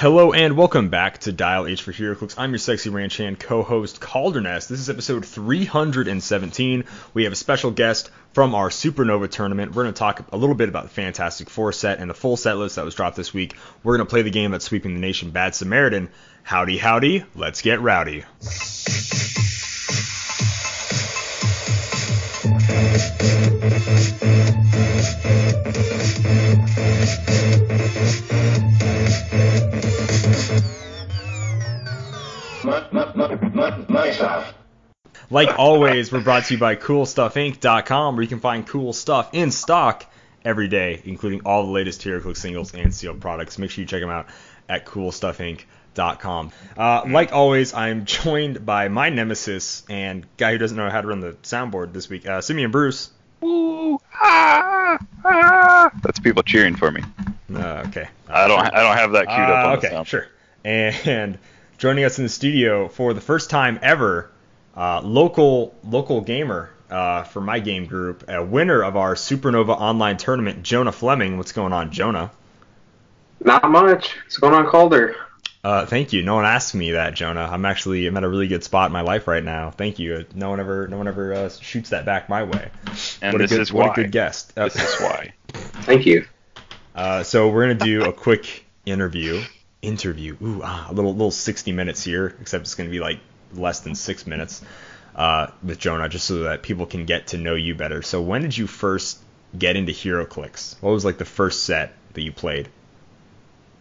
Hello and welcome back to Dial H for HeroClix. I'm your sexy ranch hand co-host Calderness. This is episode 317. We have a special guest from our Supernova tournament. We're going to talk a little bit about the Fantastic Four set and the full set list that was dropped this week. We're going to play the game that's sweeping the nation, Bad Samaritan. Howdy, howdy, let's get rowdy. Like always, we're brought to you by CoolStuffInc.com, where you can find cool stuff in stock every day, including all the latest HeroClix singles and sealed products. Make sure you check them out at CoolStuffInc.com. Uh, like always, I'm joined by my nemesis and guy who doesn't know how to run the soundboard this week, uh, Simeon Bruce. Woo! Ah! Ah! That's people cheering for me. Uh, okay. I don't. I don't have that queued up Uh, on okay, the sound. sure. And joining us in the studio for the first time ever, uh, local local gamer uh, for my game group, a winner of our Supernova online tournament, Jonah Fleming. What's going on, Jonah? Not much. What's going on, Calder? Uh, thank you. No one asked me that, Jonah. I'm actually I'm at a really good spot in my life right now. Thank you. No one ever no one ever uh, shoots that back my way. And what this a good, is what why. a good guest. Uh, This is why. Thank you. Uh, so we're gonna do a quick interview. Interview. Ooh, ah, a little little 60 minutes here, except it's gonna be like less than six minutes uh, with Jonah, just so that people can get to know you better. So when did you first get into HeroClix? What was like the first set that you played?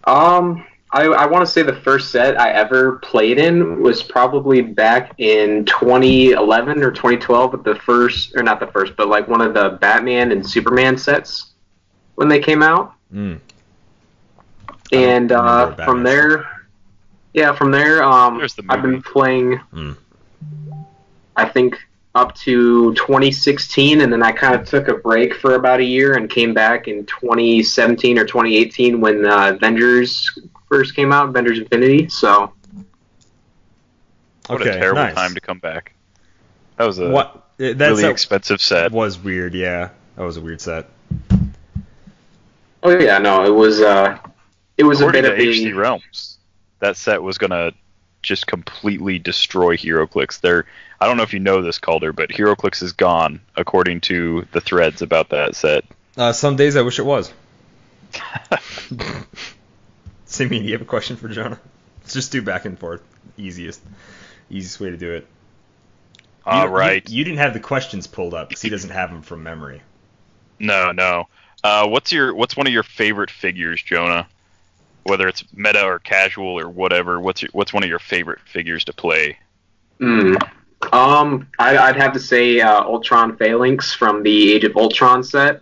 Um, I, I want to say the first set I ever played in was probably back in 2011 or 2012 with the first, or not the first, but like one of the Batman and Superman sets when they came out. Mm. And uh, from there, yeah, from there, um, the I've been playing. Mm. I think up to 2016, and then I kind of took a break for about a year and came back in 2017 or 2018 when uh, Avengers first came out, Avengers Infinity. So What okay, a terrible nice. time to come back. That was a What? That's really that expensive set. was weird. Yeah, that was a weird set. Oh yeah, no, it was uh, it was According a to bit of HC a Realms, that set was gonna just completely destroy HeroClix. There, I don't know if you know this, Calder, but HeroClix is gone, according to the threads about that set. Uh, some days I wish it was. Simeon, do you have a question for Jonah? Let's just do back and forth. Easiest, easiest way to do it. You All don't- you- You, didn't have the questions pulled up because he doesn't have them from memory. No, no. Uh, what's your what's one of your favorite figures, Jonah? Whether it's meta or casual or whatever, what's your, what's one of your favorite figures to play? Hmm. Um, I, I'd have to say uh, Ultron Phalanx from the Age of Ultron set.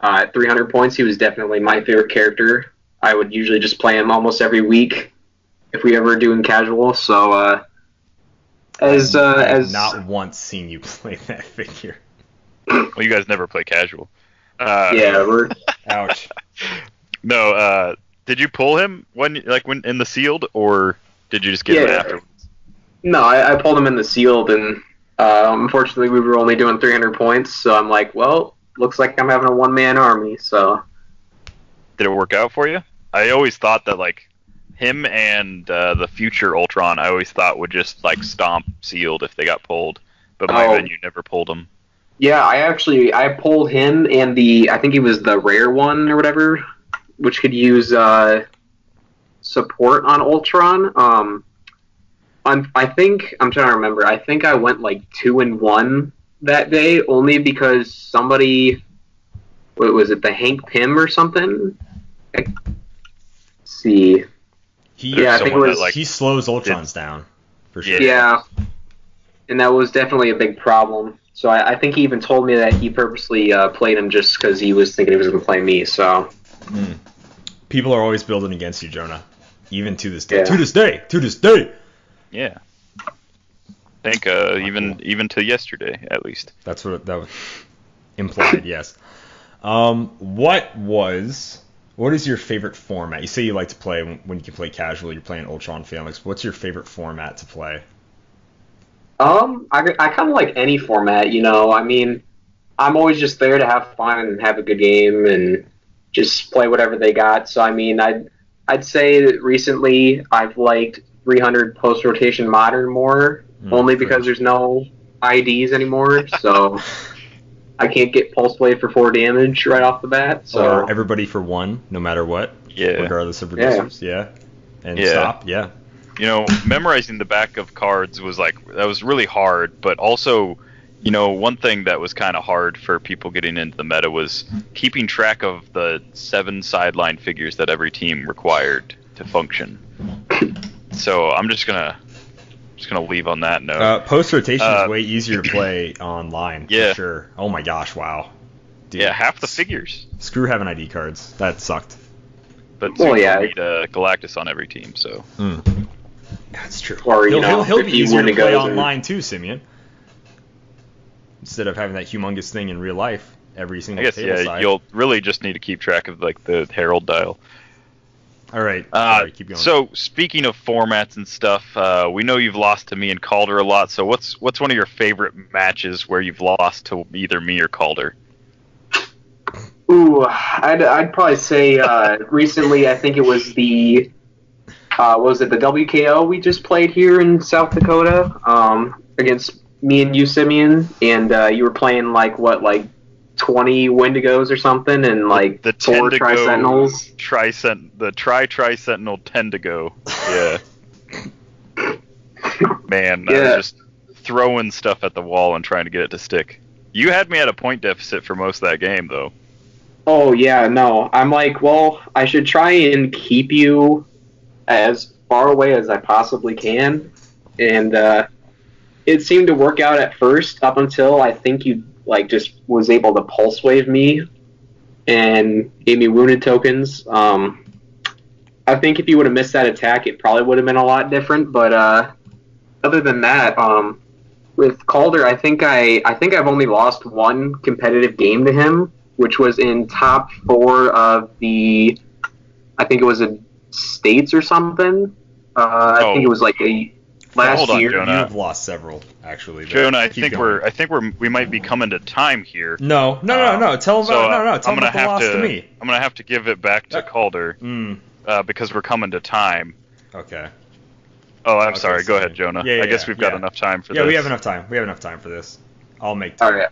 Uh, at 300 points, he was definitely my favorite character. I would usually just play him almost every week if we ever do in casual. So, uh, as uh, I have as not once seen you play that figure. Well, you guys never play casual. Uh, yeah, we're Ouch. No. Uh, did you pull him when like when in the sealed, or did you just get him afterwards? no, I, I pulled him in the sealed, and uh, unfortunately, we were only doing 300 points. So I'm like, well, looks like I'm having a one man army. So Did it work out for you? I always thought that like him and uh, the future Ultron, I always thought would just like stomp sealed if they got pulled, but my Oh. venue never pulled them. Yeah, I actually I pulled him and the I think he was the rare one or whatever, which could use uh, support on Ultron. Um, I'm, I think I'm trying to remember. I think I went like two and one that day only because somebody, what was it, the Hank Pym or something? I- see, He, Yeah, I think it Someone that, was- like he slows Ultrons down for sure. yeah, and that was definitely a big problem. So I, I think he even told me that he purposely uh, played him just because he was thinking he was going to play me. So. People are always building against you, Jonah. Even to this day. Yeah. To this day. To this day. Yeah. I think uh, even even to yesterday at least. That's what that was implied. yes. Um, what was what is your favorite format? You say you like to play when, when you can play casual. You're playing Ultron Phalanx. What's your favorite format to play? Um, I, I kind of like any format, you know. I mean, I'm always just there to have fun and have a good game and just play whatever they got. So I mean, I'd I'd say that recently I've liked 300 post rotation modern more, Mm, only cringe. because there's no IDs anymore, so I can't get pulse blade for four damage right off the bat. So or everybody for one, no matter what, Yeah. regardless of Yeah. reducers. Yeah. And Yeah. stop. Yeah. you know, memorizing the back of cards was like that was really hard, but also, you know, one thing that was kind of hard for people getting into the meta was keeping track of the seven sideline figures that every team required to function. So I'm just gonna just gonna leave on that note. Uh, post rotation Uh, is way easier to play online. Yeah. For sure. Oh my gosh! Wow. Dude, yeah, half the figures, Screw having ID cards. That sucked. but Well, soon yeah. we'll need uh, Galactus on every team. So Mm. That's true. Or, you he'll, know, he'll, he'll be you easier to to play goes and- online too, Simeon. Instead of having that humongous thing in real life every single I single guess table yeah, side. you'll really just need to keep track of like the Herald dial. All right. Uh, All right. Keep going. So speaking of formats and stuff, uh, we know you've lost to me and Calder a lot. So what's what's one of your favorite matches where you've lost to either me or Calder? Ooh, I'd, I'd probably say uh, recently. I think it was the uh, what was it the WKO we just played here in South Dakota um, against me and you, Simeon, and uh, you were playing like what like twenty Wendigos or something, and like The four Tendigo Tri Sentinels. Tricent the Tri Tri Sentinel Tendigo. Yeah. Man, I was just throwing stuff at the wall and trying to get it to stick. You had me at a point deficit for most of that game, though. Oh yeah, no. I'm like, well, I should try and keep you as far away as I possibly can, and uh, it seemed to work out at first, up until I think you like just was able to pulse wave me and gave me wounded tokens. Um, I think if you would have missed that attack, it probably would have been a lot different. But uh, other than that, um, with Calder, I think I I think I've only lost one competitive game to him, which was in top four of the, I think it was a states or something. Uh, I Oh. think it was like a last Hold on, year. Jonah. You've lost several actually. but Jonah, I think going. we're I think we're we might be coming to time here. No, no, no, Um, no. Tell him so, no, no. uh, Tell I'm gonna about the have loss to, to me. I'm gonna have to give it back to Uh, Calder Mm, uh, because we're coming to time. okay. Oh, I'm Okay, sorry. Go ahead, Jonah. Yeah, yeah, I guess we've got yeah. enough time for Yeah, this. Yeah, we have enough time. We have enough time for this. I'll make All time. right.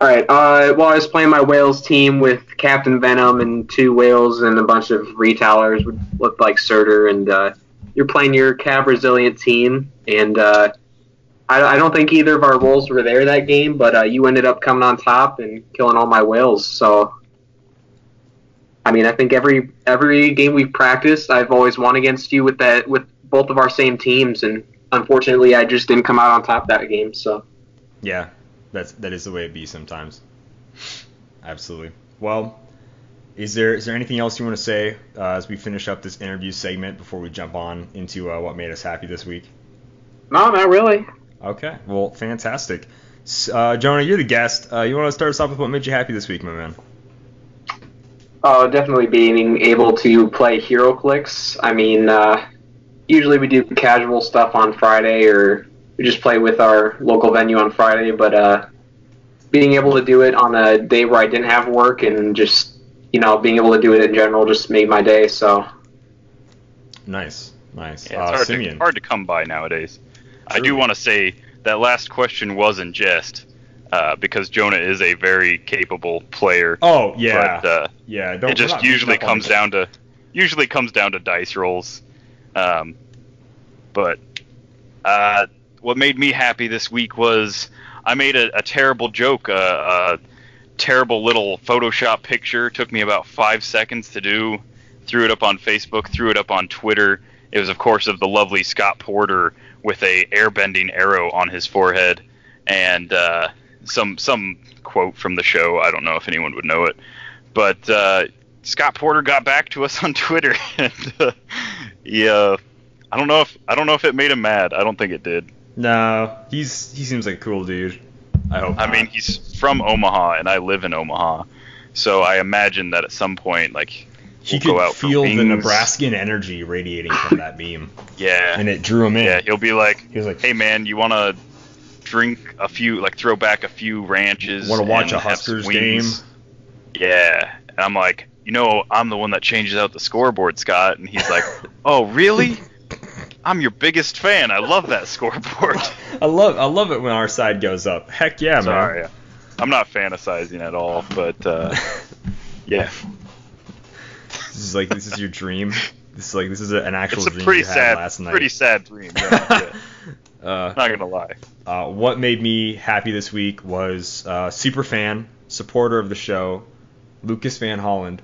All right. Uh, well, I was playing my Wales team with Captain Venom and two whales and a bunch of retailers. would look like Surtur, and uh, you're playing your Cav Resilient team, and uh, I, I don't think either of our rolls were there that game, but uh, you ended up coming on top and killing all my whales. So, I mean, I think every every game we've practiced, I've always won against you with that with both of our same teams, and unfortunately, I just didn't come out on top that game. So. Yeah, that's that is the way it be sometimes. Absolutely. Well, is there is there anything else you want to say uh, as we finish up this interview segment before we jump on into uh, what made us happy this week? No, not really. Okay. Well, fantastic. Uh, Jonah, you're the guest. Uh, you want to start us off with what made you happy this week, my man? Oh, definitely being able to play HeroClix. I mean, uh, usually we do casual stuff on Friday, or we just play with our local venue on Friday. But uh, being able to do it on a day where I didn't have work, and just you know being able to do it in general, just made my day. So Nice, nice. Yeah, it's uh, hard, to, hard to come by nowadays. I do want to say that last question was in jest uh, because Jonah is a very capable player. Oh yeah, But uh, yeah. Don't, it just we're not beating usually comes down to usually comes down to dice rolls. Um, but uh, what made me happy this week was I made a, a terrible joke, uh, a terrible little Photoshop picture. Took me about five seconds to do. Threw it up on Facebook. Threw it up on Twitter. It was, of course, of the lovely Scott Porter with a airbending arrow on his forehead, and uh, some some quote from the show. I don't know if anyone would know it, but uh, Scott Porter got back to us on Twitter, and uh, he, uh, I don't know if I don't know if it made him mad. I don't think it did. No, he's he seems like a cool dude. I hope. I not. mean, he's from Omaha, and I live in Omaha, so I imagine that at some point, like, he we'll could go out for feel the. Nebraskan energy radiating from that beam, yeah, and it drew him in. yeah, he'll be like, He was like, "Hey, man, you want to drink a few, like, throw back a few ranches? Want to watch a Huskers game? Yeah, and I'm like, you know, I'm the one that changes out the scoreboard, Scott. And he's like, oh, really? I'm your biggest fan. I love that scoreboard. I love I love it when our side goes up. Heck yeah, man. Sorry, I'm not fantasizing at all, but uh, yeah, This is like this is your dream. This is like this is an actual it's a dream pretty you had sad, last night. pretty sad dream. Yeah, yeah. uh, not gonna lie. Uh, what made me happy this week was uh, super fan, supporter of the show, Lucas Van Holland,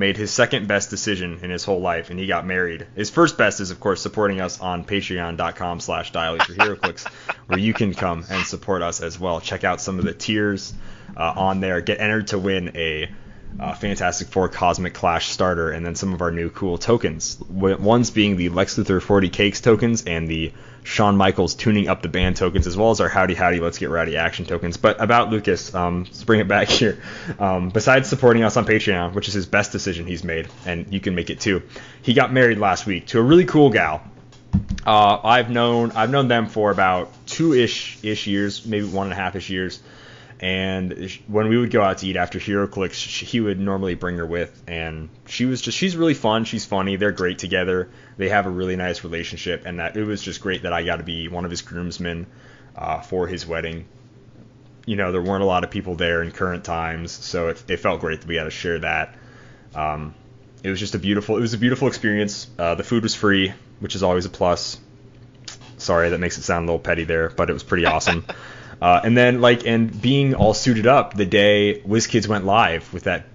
made his second best decision in his whole life, and he got married. His first best is, of course, supporting us on patreon.com slash dial H for HeroClix, where you can come and support us as well. Check out some of the tiers uh, on there. Get entered to win a uh, Fantastic Four Cosmic Clash starter, and then some of our new cool tokens. One's being the Lex Luthor 40 Cakes tokens and the Shawn Michaels tuning up the band tokens, as well as our Howdy Howdy Let's Get Rowdy action tokens. But about Lucas, um, let's bring it back here. Um, besides supporting us on Patreon, which is his best decision he's made, and you can make it too, he got married last week to a really cool gal. Uh, I've known I've known them for about two ish ish years, maybe one and a half ish years. And when we would go out to eat after HeroClix, he would normally bring her with, and she was just she's really fun. She's funny. They're great together. They have a really nice relationship, and that it was just great that I got to be one of his groomsmen uh, for his wedding. You know, there weren't a lot of people there in current times, so it, it felt great that we got to share that. Um, it was just a beautiful it was a beautiful experience. Uh, the food was free, which is always a plus. Sorry, that makes it sound a little petty there, but it was pretty awesome. Uh, and then like and being all suited up the day WizKids went live with that.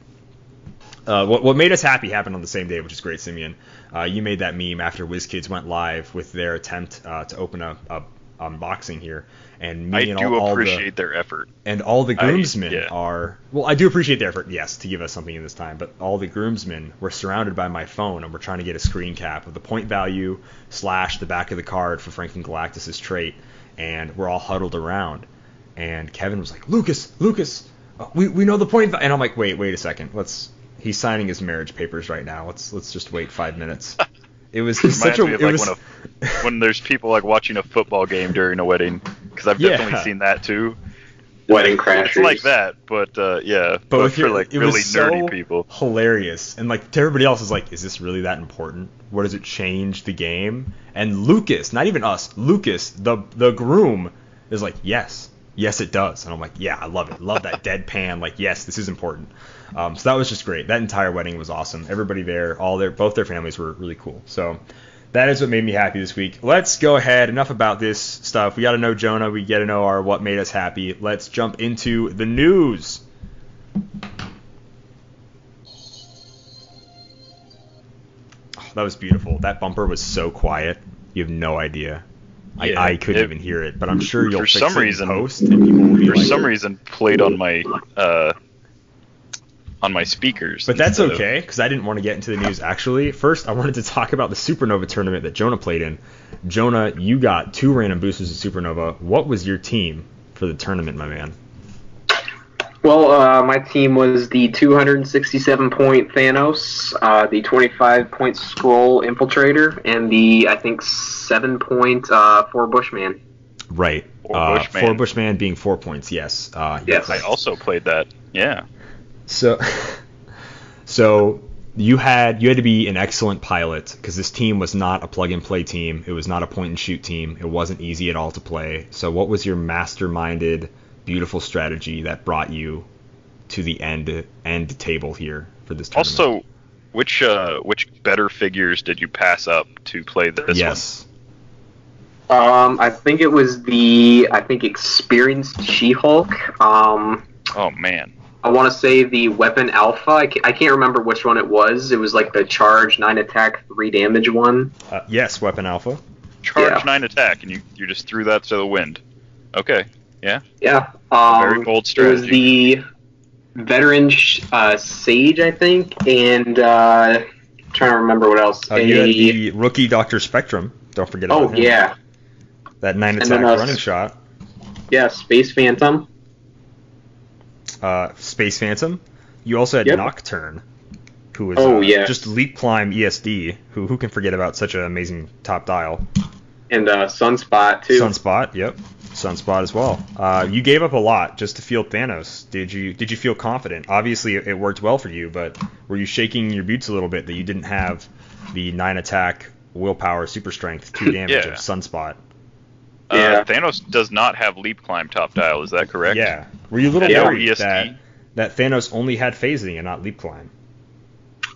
Uh, what, what made us happy happened on the same day, which is great, Simeon. Uh, you made that meme after WizKids went live with their attempt uh, to open a, a unboxing here, and me I and do all, all the appreciate their effort. and all the I- groomsmen yeah. are well i do appreciate their effort yes to give us something in this time but all the groomsmen were surrounded by my phone and we're trying to get a screen cap of the point value slash the back of the card for franklin galactus's trait and we're all huddled around and kevin was like lucas lucas uh, we, we know the point and i'm like wait wait a second let's he's signing his marriage papers right now let's let's just wait five minutes it was Reminds such a of it like was when, a, when there's people like watching a football game during a wedding, because I've Yeah. definitely seen that too. Wedding It's crashers. like that, but uh, yeah, but, with for your, like it really was so nerdy people. hilarious and like to everybody else is like is this really that important what does it change the game and lucas not even us lucas the the groom is like yes yes it does and i'm like yeah i love it love that deadpan like yes this is important um, so that was just great that entire wedding was awesome everybody there all their both their families were really cool so that is what made me happy this week. Let's go ahead. Enough about this stuff. We got to know Jonah. We got to know our what made us happy. Let's jump into the news. Oh, that was beautiful. That bumper was so quiet. You have no idea. Yeah, I, I couldn't it- even hear it, but I'm sure you'll for some reason- post and people will be For some reason, played on my uh, on my speakers. But that's okay because I didn't want to get into the news. Actually, first I wanted to talk about the Supernova tournament that Jonah played in. Jonah, you got two random boosters of Supernova. What was your team for the tournament, my man? Well, uh, my team was the 267 point Thanos, uh, the 25 point Skrull Infiltrator, and the I think seven point uh, Forbush Man. Right. Four uh, Bushman. Forbush Man being four points. Yes. Uh, Yes. I also played that. Yeah. So, so you had you had to be an excellent pilot because this team was not a plug and play team. It was not a point and shoot team. It wasn't easy at all to play. So, what was your masterminded, beautiful strategy that brought you to the end end table here for this tournament? Also, which uh, which better figures did you pass up to play this yes. Um, I think it was the I think experienced She-Hulk. Um. Oh man. I want to say the Weapon Alpha. I can't, I can't remember which one it was. It was like the charge, nine attack, three damage one. Uh, yes, Weapon Alpha. Charge Yeah. nine attack, and you you just threw that to the wind. Okay. Yeah. Yeah. Um, very bold strategy. It was the veteran uh, Sage, I think, and uh, trying to remember what else. Uh, you had the rookie Doctor Spectrum. Don't forget about oh him. yeah, That nine And attack then, uh, running shot. yeah, Space Phantom. Uh, Space Phantom. You also had Yep. Nocturne, who was Oh, uh, yeah. just leap climb ESD. Who who can forget about such an amazing top dial? and uh, Sunspot too. Sunspot. Yep. Sunspot as well. Uh, you gave up a lot just to field Thanos. Did you did you feel confident? Obviously, it, it worked well for you, but were you shaking your boots a little bit that you didn't have the nine attack, willpower, super strength, two damage Yeah. of Sunspot? Uh, Yeah. Thanos does not have leap climb top dial. Is that correct? Yeah. Were you a little Yeah, worried ESD. that that Thanos only had phasing and not leap climb?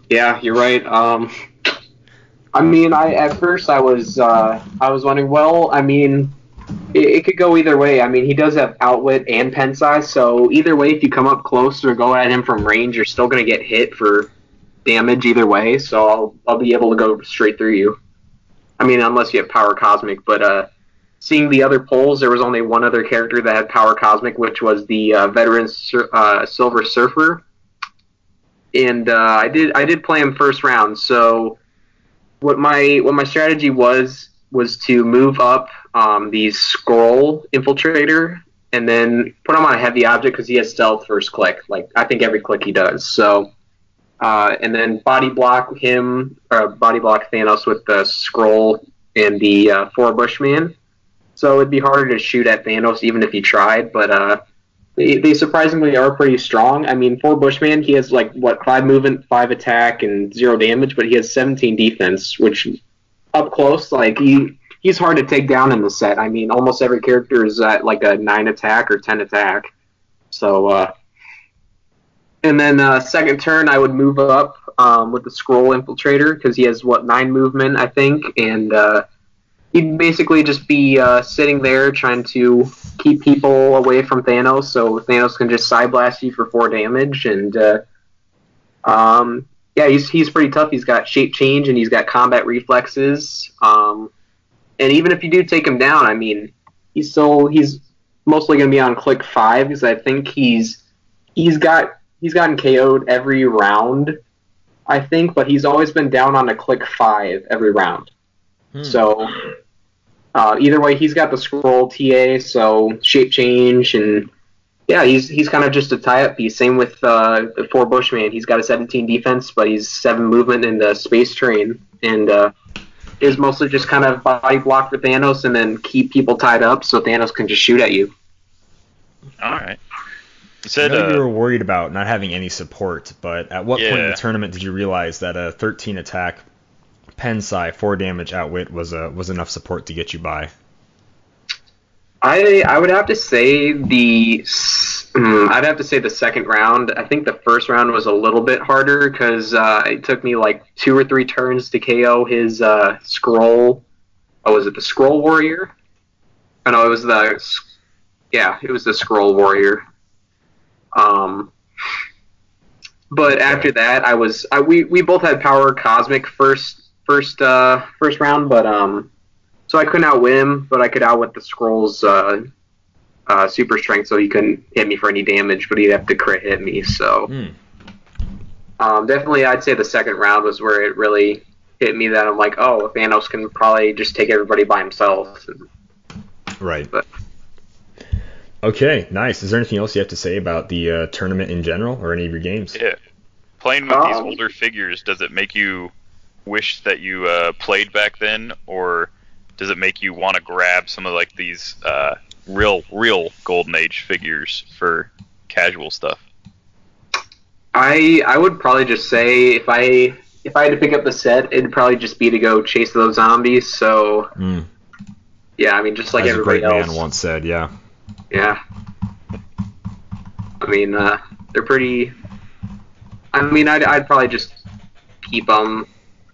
Yeah, you're right. Um, I mean, I at first I was uh, I was wondering. Well, I mean, it, it could go either way. I mean, he does have outwit and pen size, so either way, if you come up close or go at him from range, you're still going to get hit for damage either way. So I'll I'll be able to go straight through you. I mean, unless you have power cosmic, but uh, seeing the other polls, there was only one other character that had power cosmic, which was the uh, veteran Sur- uh, Silver Surfer and uh, I did I did play him first round. So what my what my strategy was was to move up um, the Skrull infiltrator and then put him on a heavy object because he has stealth first click. Like I think every click he does. So uh, and then body block him or body block Thanos with the Skrull and the uh, Forbush Man. So it'd be harder to shoot at Thanos even if he tried, but uh, they, they surprisingly are pretty strong. I mean, Forbush Man, he has like what five movement, five attack, and zero damage, but he has 17 defense, which up close, like he he's hard to take down in the set. I mean, almost every character is at like a nine attack or 10 attack. So, uh, and then uh, second turn, I would move up um, with the Skrull infiltrator because he has what nine movement, I think, and uh, he'd basically just be uh, sitting there trying to keep people away from Thanos, so Thanos can just side blast you for four damage. And uh, um, yeah, he's he's pretty tough. He's got shape change and he's got combat reflexes. Um, and even if you do take him down, I mean, he's still he's mostly going to be on click five because I think he's he's got he's gotten KO'd every round. I think, but he's always been down on a click five every round. Hmm. So uh, either way, he's got the Skrull TA, so shape change, and yeah, he's he's kind of just a tie-up piece. Same with uh, the Forbush Man. He's got a 17 defense, but he's seven movement in the space train, and uh, is mostly just kind of body block for Thanos, and then keep people tied up so Thanos can just shoot at you. All right. You I said know you uh, were worried about not having any support, but at what point in the tournament did you realize that a 13 attack Pensai 4 damage outwit was a was enough support to get you by? I I would have to say the hmm, I'd have to say the second round. I think the first round was a little bit harder because uh, it took me like two or three turns to KO his uh, Skrull. Oh, was it the Skrull warrior? Oh no, it was the yeah, it was the Skrull warrior. Um, but after that, I was I, we we both had power cosmic first first uh, first round, but um. So I couldn't outwit him, but I could outwit the Skrull's uh, uh, super strength, so he couldn't hit me for any damage, but he'd have to crit hit me. So Hmm. um, definitely, I'd say the second round was where it really hit me that I'm like, oh, Thanos can probably just take everybody by himself. Right. But- Okay, nice. Is there anything else you have to say about the uh, tournament in general or any of your games? yeah. Playing with these Um, older figures, does it make you wish that you uh, played back then, or does it make you want to grab some of like these uh, real, real Golden Age figures for casual stuff? I I would probably just say if I if I had to pick up the set, it'd probably just be to go chase those zombies. So Hmm. yeah, I mean, just like As a everybody great else. man once said, yeah. Yeah. I mean, uh, they're pretty. I mean, I'd, I'd probably just keep them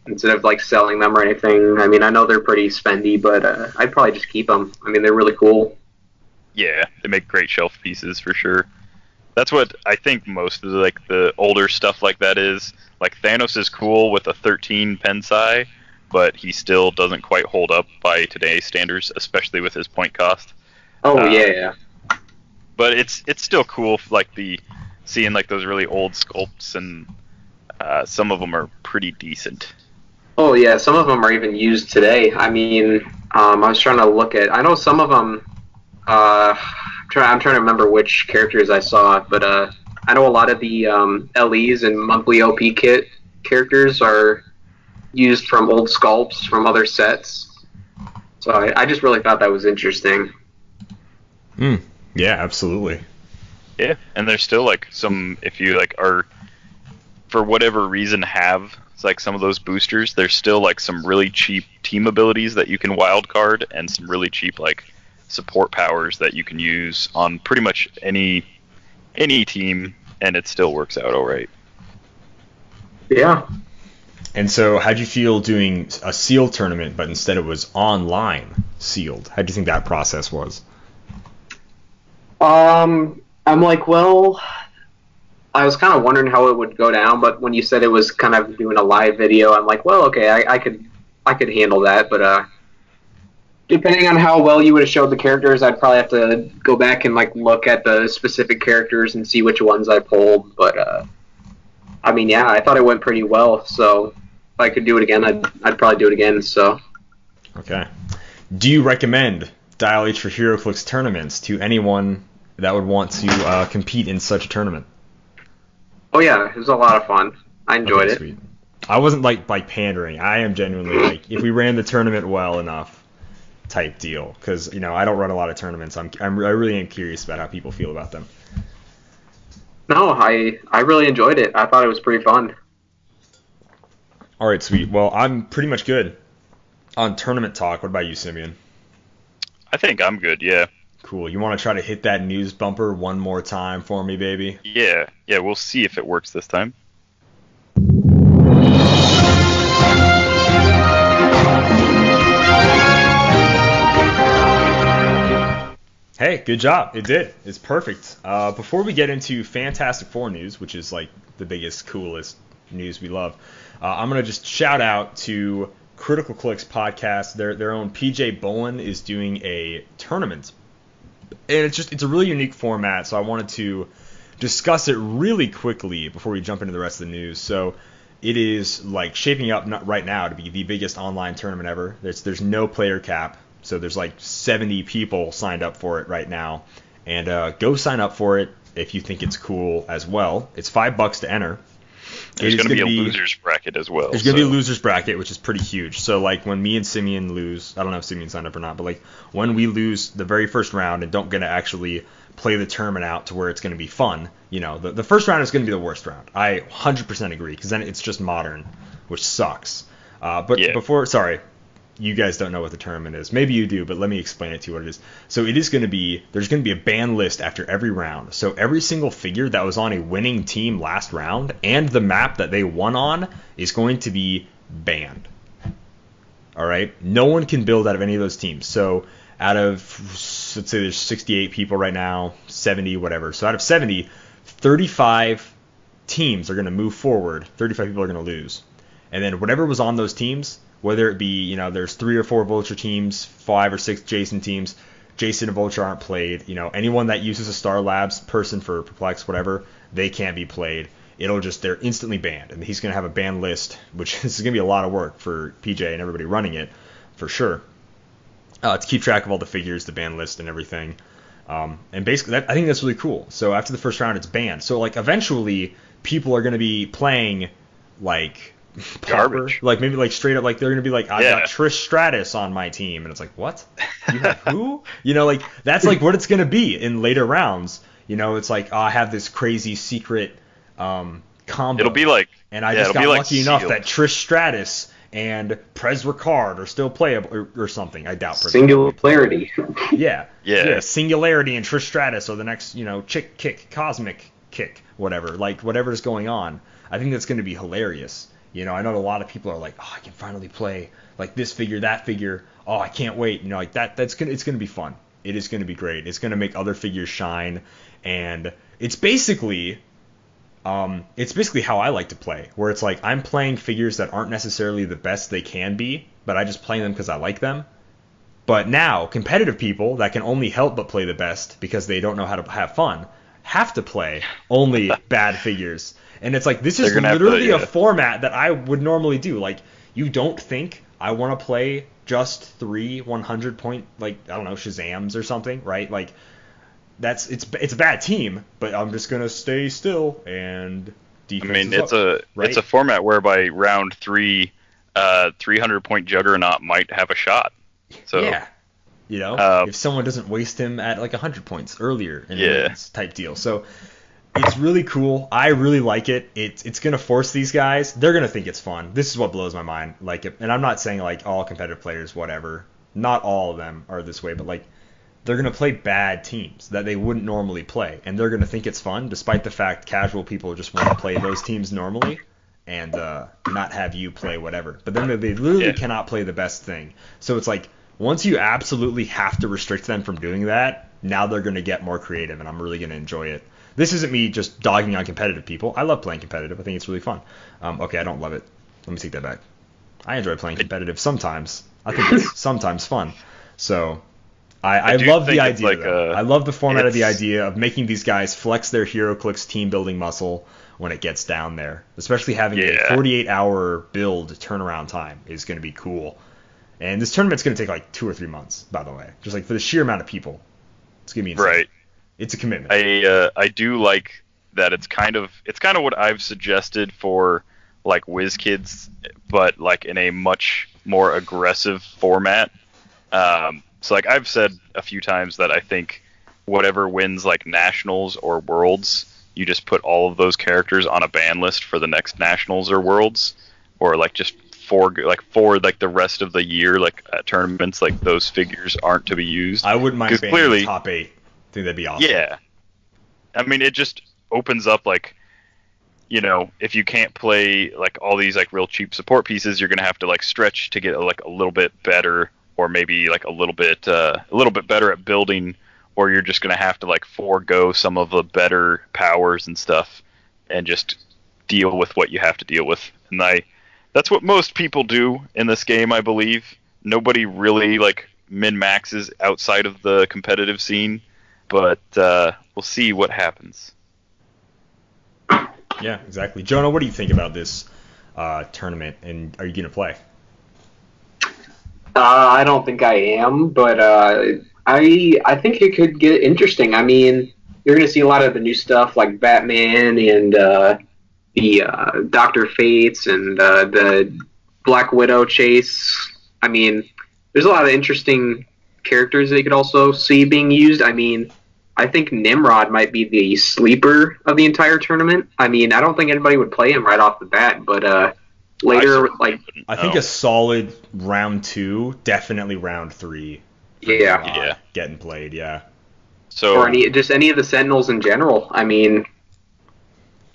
instead of like selling them or anything. I mean, I know they're pretty spendy, but uh, I'd probably just keep them. I mean, they're really cool. Yeah, they make great shelf pieces for sure. That's what I think most of the, like the older stuff like that is. Like Thanos is cool with a 13 Pensai, but he still doesn't quite hold up by today's standards, especially with his point cost. Oh yeah, yeah. But it's it's still cool, like the seeing like those really old sculpts, and uh, some of them are pretty decent. Oh yeah. Some of them are even used today. I mean, um, I was trying to look at. I know some of them. Uh, I'm trying. I'm trying to remember which characters I saw, but uh, I know a lot of the um, LEs and monthly OP kit characters are used from old sculpts from other sets. So I, I just really thought that was interesting. Mm. Yeah, absolutely. Yeah, and there's still like some if you like are for whatever reason have it's like some of those boosters, there's still like some really cheap team abilities that you can wild card and some really cheap like support powers that you can use on pretty much any any team and it still works out all right. Yeah. And so, how'd you feel doing a sealed tournament, but instead it was online sealed? How'd you think that process was? Um, I'm like, well, I was kind of wondering how it would go down, but when you said it was kind of doing a live video, I'm like, well, okay, I, I could, I could handle that. But uh, depending on how well you would have showed the characters, I'd probably have to go back and like look at the specific characters and see which ones I pulled. But uh, I mean, yeah, I thought it went pretty well. So if I could do it again, I'd, I'd probably do it again. So Okay. Do you recommend Dial H for HeroClix tournaments to anyone that would want to uh, compete in such a tournament? oh yeah, it was a lot of fun. I enjoyed Okay, it. Sweet. I wasn't like like pandering. I am genuinely like if we ran the tournament well enough, type deal. Because you know I don't run a lot of tournaments. I'm, I'm I really am curious about how people feel about them. No, I I really enjoyed it. I thought it was pretty fun. All right, sweet. Well, I'm pretty much good on tournament talk. What about you, Simeon? I think I'm good, yeah. Cool. You want to try to hit that news bumper one more time for me, baby? Yeah, yeah, we'll see if it works this time. Hey, good job. It did. It's perfect. Uh, before we get into Fantastic Four news, which is like the biggest, coolest news we love, uh, I'm gonna just shout out to Critical Clicks podcast. Their their own PJ Bowen is doing a tournament, and it's just it's a really unique format. So I wanted to discuss it really quickly before we jump into the rest of the news. So it is like shaping up right now to be the biggest online tournament ever. There's there's no player cap, so there's like 70 people signed up for it right now, and uh, go sign up for it if you think it's cool as well. It's five bucks to enter. There's going to be a losers bracket as well. There's gonna be a losers bracket, which is pretty huge. So like when me and Simeon lose, I don't know if Simeon signed up or not, but like when we lose the very first round and don't get to actually play the tournament out to where it's gonna be fun, you know, the, the first round is gonna be the worst round. I 100% agree because then it's just modern, which sucks. Uh, but Yeah. before, sorry, you guys don't know what the tournament is. Maybe you do, but let me explain it to you what it is. So it is going to be there's going to be a ban list after every round. So every single figure that was on a winning team last round and the map that they won on is going to be banned. All right? No one can build out of any of those teams. So out of let's say there's 68 people right now, 70 whatever. So out of 70, 35 teams are going to move forward, 35 people are going to lose. And then whatever was on those teams, whether it be, you know, there's three or four Vulture teams, five or six Jason teams, Jason and Vulture aren't played. You know, anyone that uses a Star Labs person for Perplex, whatever, they can't be played. It'll just, they're instantly banned. And he's going to have a ban list, which is going to be a lot of work for PJ and everybody running it, for sure, uh, to keep track of all the figures, the ban list, and everything. Um, and basically, that, I think that's really cool. So after the first round, it's banned. So like eventually, people are going to be playing like pauper, Garbage. like maybe like straight up, like they're going to be like, I Yeah. got Trish Stratus on my team, and it's like, what? You have who? you know, like that's like what it's going to be in later rounds. You know, it's like oh, I have this crazy secret um, combo. It'll be like And I yeah, just got be like lucky enough that Trish Stratus and Prez Rickard are still playable or, or something. I doubt. Prez Rickard. Singularity. Yeah. Yeah. Singularity and Trish Stratus or the next, you know, chick kick, cosmic kick, whatever. Like whatever's going on. I think that's going to be hilarious. You know, I know a lot of people are like, oh, I can finally play like this figure, that figure. Oh, I can't wait. You know, like that. That's gonna. It's gonna be fun. It is gonna be great. It's gonna make other figures shine, and it's basically um, it's basically how I like to play, where it's like I'm playing figures that aren't necessarily the best they can be, but I just play them because I like them. But now, competitive people that can only help but play the best because they don't know how to have fun have to play only bad figures. And it's like this is have to, literally a format that I would normally do. Like you don't think I want to play just three 100 point like I don't know Shazams or something, right? Like that's it's it's a bad team, but I'm just gonna stay still and I mean, it's up, a right? it's a format whereby round three, uh, 300 point juggernaut might have a shot. So yeah, You know, Um, if someone doesn't waste him at like 100 points earlier in Yeah. type deal. So it's really cool. I really like it. It's it's gonna force these guys. They're gonna think it's fun. This is what blows my mind. Like, and I'm not saying like all competitive players, whatever. Not all of them are this way, but like they're gonna play bad teams that they wouldn't normally play, and they're gonna think it's fun, despite the fact casual people just want to play those teams normally and uh, not have you play whatever. But then they, they literally Yeah. cannot play the best thing. So it's like once you absolutely have to restrict them from doing that, now they're going to get more creative, and I'm really going to enjoy it. This isn't me just dogging on competitive people. I love playing competitive. I think it's really fun. Um, okay, I don't love it. Let me take that back. I enjoy playing competitive sometimes. I think it's sometimes fun. So I, I, I love the idea. like a- I love the format of the idea of making these guys flex their HeroClix team building muscle when it gets down there. Especially having a 48 hour build turnaround time is going to be cool. And this tournament's going to take like two or three months, by the way. Just like for the sheer amount of people, it's going to be insane. Right. It's a commitment. I uh, I do like that it's kind of it's kind of what I've suggested for like WizKids, but like in a much more aggressive format. Um, so like I've said a few times that I think whatever wins like nationals or worlds, you just put all of those characters on a ban list for the next nationals or worlds, or like just for like for like the rest of the year, like at tournaments, like those figures aren't to be used. I wouldn't mind clearly- top eight. Think that'd be awesome. Yeah. I mean, it just opens up like, you know, if you can't play like all these like real cheap support pieces, you're gonna have to like stretch to get like a little bit better, or maybe like a little bit uh, a little bit better at building, or you're just gonna have to like forego some of the better powers and stuff, and just deal with what you have to deal with. And I, that's what most people do in this game, I believe. Nobody really like min maxes outside of the competitive scene but uh, we'll see what happens. Yeah, exactly. Jonah, what do you think about this uh, tournament, and are you going to play? Uh, I don't think I am, but uh, I I think it could get interesting. I mean, you're going to see a lot of the new stuff like Batman and uh, the uh, Doctor Fates and uh, the Black Widow chase. I mean, there's a lot of interesting characters they could also see being used. I mean, I think Nimrod might be the sleeper of the entire tournament. I mean, I don't think anybody would play him right off the bat, but uh, later, I like I think know. a solid round two, definitely round three. Yeah. Nimrod Yeah. Getting played, yeah. so or any just any of the Sentinels in general. I mean,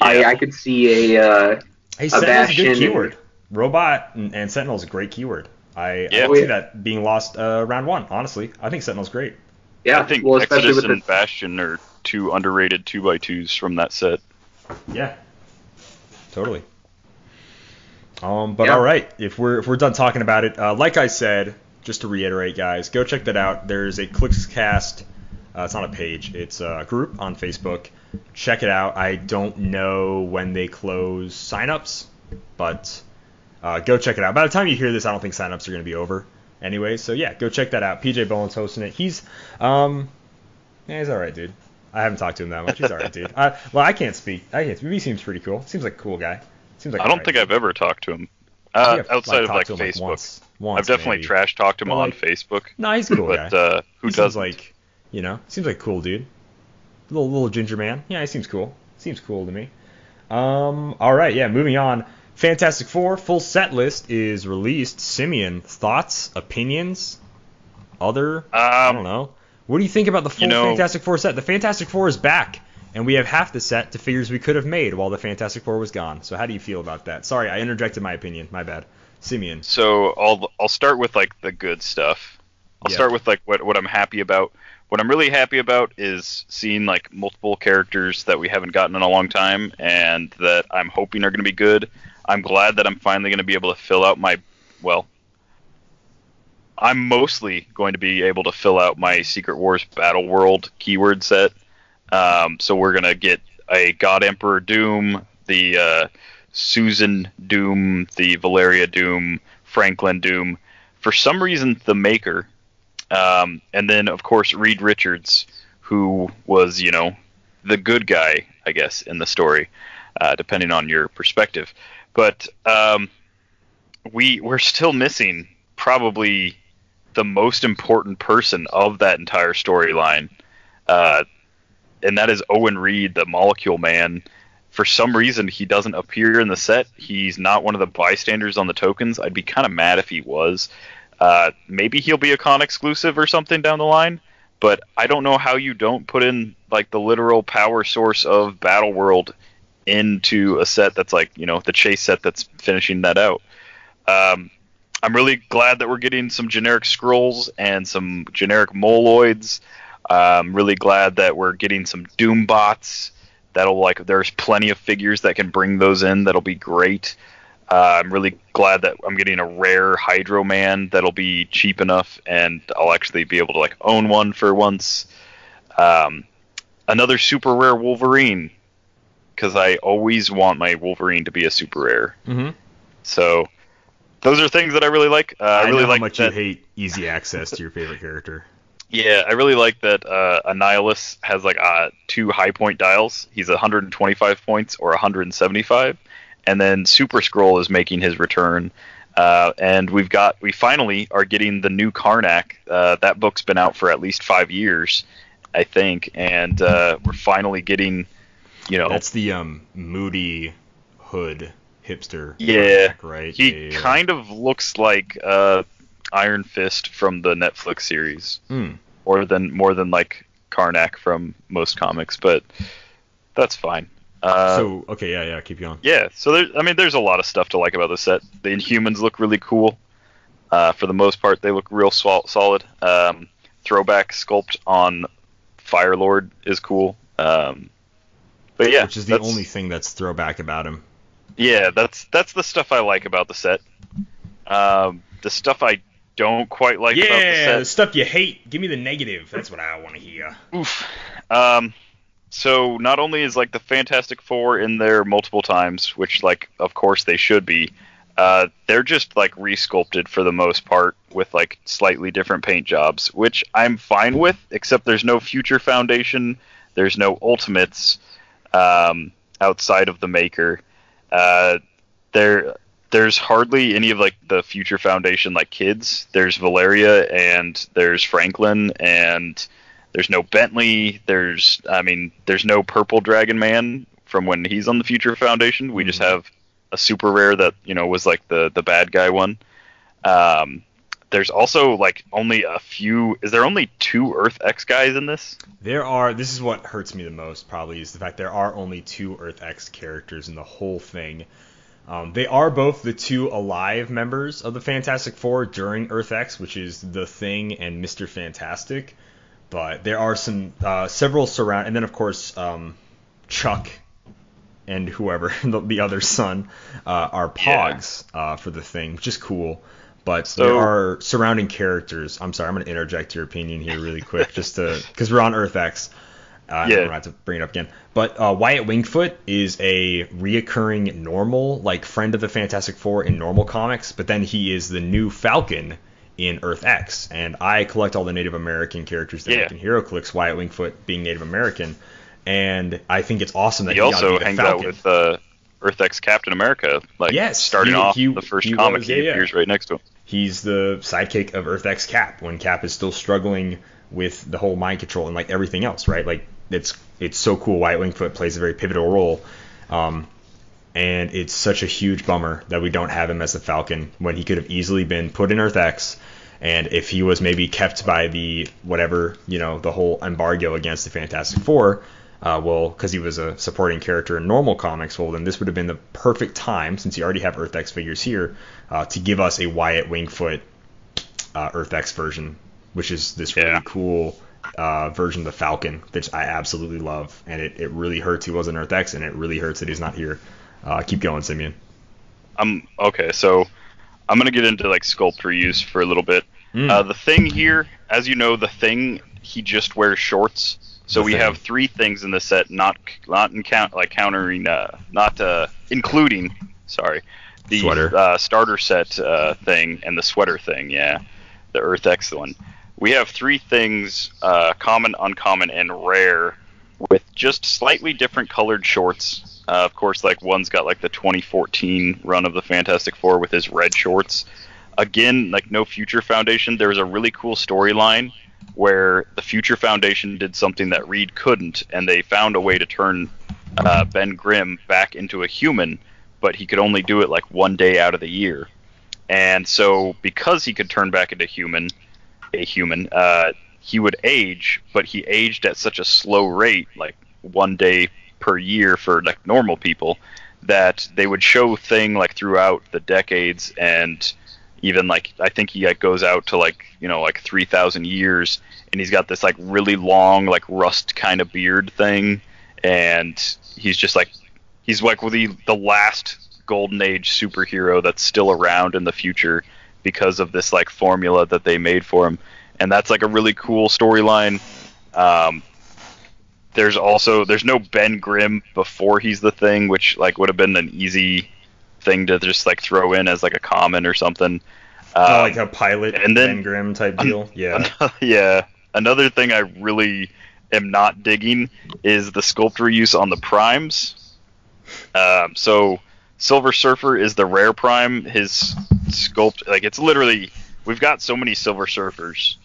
I, yeah, I could see a uh, Hey, Sentinel's a Bastion good keyword. Robot and, and Sentinel is a great keyword. I, I Yeah. don't see that being lost uh, round one, honestly. I think Sentinel's great. yeah. I think well, especially Exodus with and the Bastion are two underrated two by twos from that set. Yeah, totally. Um, but Yeah. all right, if we're if we're done talking about it, uh, like I said, just to reiterate, guys, go check that out. There's a Clickscast. Uh, it's not a page. It's a group on Facebook. Check it out. I don't know when they close signups, but uh, go check it out. By the time you hear this, I don't think signups are going to be over anyway. So yeah, go check that out. PJ Bowen's hosting it. He's um, yeah, he's all right, dude. I haven't talked to him that much. He's all right, dude. I, well, I can't speak. I can't. Speak. He seems pretty cool. Seems like a cool guy. Seems like. I don't think I've ever talked to him uh, outside of like to him, Facebook. once, once, I've definitely maybe. trash talked him But, on Facebook, No, he's a cool but guy. uh, who he seems does like, you know, seems like a cool dude. Little little ginger man. Yeah, he seems cool. Seems cool to me. Um, all right, yeah. Moving on. Fantastic Four full set list is released. Simeon, thoughts, opinions, other. I don't Um, know. What do you think about the full you know- Fantastic Four set? The Fantastic Four is back, and we have half the set to figures we could have made while the Fantastic Four was gone. So how do you feel about that? Sorry, I interjected my opinion. My bad. Simeon. So I'll I'll start with like the good stuff. I'll Yeah. start with like what what I'm happy about. What I'm really happy about is seeing like multiple characters that we haven't gotten in a long time and that I'm hoping are going to be good. I'm glad that I'm finally going to be able to fill out my well I'm mostly going to be able to fill out my Secret Wars Battle World keyword set. Um, so we're going to get a God Emperor Doom, the uh, Susan Doom, the Valeria Doom, Franklin Doom. For some reason, the Maker, um, and then of course Reed Richards, who was you know the good guy, I guess, in the story, uh, depending on your perspective. But um, we we're still missing probably the most important person of that entire storyline, uh, and that is Owen Reece, the Molecule Man. For some reason, he doesn't appear in the set. He's not one of the bystanders on the tokens. I'd be kind of mad if he was. Uh, maybe he'll be a con exclusive or something down the line, but I don't know how you don't put in like the literal power source of Battle World into a set that's like you know the chase set that's finishing that out. Um, I'm really glad that we're getting some generic Skrulls and some generic moloids. I'm really glad that we're getting some Doom bots. That'll like there's plenty of figures that can bring those in. That'll be great. Uh, I'm really glad that I'm getting a rare Hydro Man that'll be cheap enough, and I'll actually be able to like own one for once. Um, another super rare Wolverine, because I always want my Wolverine to be a super rare. Mm-hmm. So those are things that I really like. Uh, I, I, really like how much that, you hate easy access to your favorite character. Yeah, I really like that uh, Annihilus has like uh, two high point dials. He's 125 points or 175, and then Super Skrull is making his return. Uh, and we've got we finally are getting the new Karnak. Uh, that book's been out for at least five years, I think, and uh, we're finally getting, you know, That's the um moody hood hipster. Yeah, right. he Yeah, kind of looks like uh, Iron Fist from the Netflix series. Hmm. or than more than like Karnak from most comics, but that's fine. Uh, so okay, yeah, yeah. Keep going. yeah, so there, I mean, there's a lot of stuff to like about the set. The Inhumans look really cool. Uh, for the most part, they look real sol- solid. Um, throwback sculpt on Firelord is cool. Um, but yeah, Which is the only thing that's throwback about him. yeah, that's that's the stuff I like about the set. Um, the stuff I don't quite like about the yeah, set. the stuff you hate. Give me the negative. That's what I want to hear. Oof. Um, so not only is like the Fantastic Four in there multiple times, which like of course they should be, uh, they're just like resculpted for the most part with like slightly different paint jobs, which I'm fine with. Except there's no Future Foundation, there's no Ultimates um, outside of the Maker. Uh, there there's hardly any of like the future foundation like kids. There's valeria and there's franklin and there's no bentley. There's i mean there's no purple dragon man from when he's on the future foundation. We just have a super rare that you know was like the the bad guy one. Um there's also like only a few is there only two earth x guys in this There are. This is what hurts me the most, probably, is the fact there are only two Earth X characters in the whole thing. Um, they are both the two alive members of the Fantastic Four during Earth X, which is the Thing and Mister Fantastic. But there are some uh, several surround, and then of course um, Chuck and whoever the, the other son uh, are Pogs uh, for the Thing, which is cool. But So- there are surrounding characters. I'm sorry, I'm going to interject your opinion here really quick, just to because we're on Earth X. Uh, Yeah. I'm gonna have to bring it up again. But uh, Wyatt Wingfoot is a reoccurring normal, like friend of the Fantastic Four in normal comics, but then he is the new Falcon in Earth X. And I collect all the Native American characters that Yeah. make in HeroClix. Wyatt Wingfoot being Native American, and I think it's awesome that he he, also hangs out with uh, Earth X Captain America, like Yes, starting he- off he- the first he comic, was, he yeah, yeah. appears right next to him. he's the sidekick of Earth X Cap when Cap is still struggling with the whole mind control and like everything else, right? Like it's it's so cool. Wyatt Wingfoot plays a very pivotal role, um, and it's such a huge bummer that we don't have him as the Falcon when he could have easily been put in Earth X. And if he was maybe kept by the whatever you know the whole embargo against the Fantastic Four, uh, well, because he was a supporting character in normal comics, well, then this would have been the perfect time, since you already have Earth X figures here, uh, to give us a Wyatt Wingfoot uh, Earth X version, which is this really Yeah. cool uh, version of the Falcon, which I absolutely love. And it, it really hurts he wasn't Earth X, and it really hurts that he's not here. Uh, keep going, Simeon. I'm okay, so I'm gonna get into like sculpt reuse for a little bit. Mm. Uh, the thing here, as you know, the thing he just wears shorts. So we have three things in the set, not not in count like countering, uh, not uh, including, sorry, the. Uh, starter set uh, thing and the sweater thing. Yeah, the Earth X one. We have three things: uh, common, uncommon, and rare, with just slightly different colored shorts. Uh, of course, like one's got like the 2014 run of the Fantastic Four with his red shorts. again, like no Future Foundation, there was a really cool storyline where the Future Foundation did something that Reed couldn't, and they found a way to turn uh, Ben Grimm back into a human, but he could only do it like one day out of the year. And so, because he could turn back into human, a human, uh, he would age, but he aged at such a slow rate, like one day per year for like normal people, that they would show thing like throughout the decades and even like I think he like goes out to like you know like three thousand years, and he's got this like really long like rust kind of beard thing, and he's just like he's like the the last golden age superhero that's still around in the future because of this like formula that they made for him, and that's like a really cool storyline. Um, there's also there's no Ben Grimm before he's the thing, which like would have been an easy thing to just like throw in as like a comment or something. Oh, Um, like a pilot and then- Ben Grimm type deal. yeah. yeah. Another thing I really am not digging is the sculptor use on the primes. Um, so Silver Surfer is the rare prime. His sculpt, like it's literally, we've got so many Silver Surfers.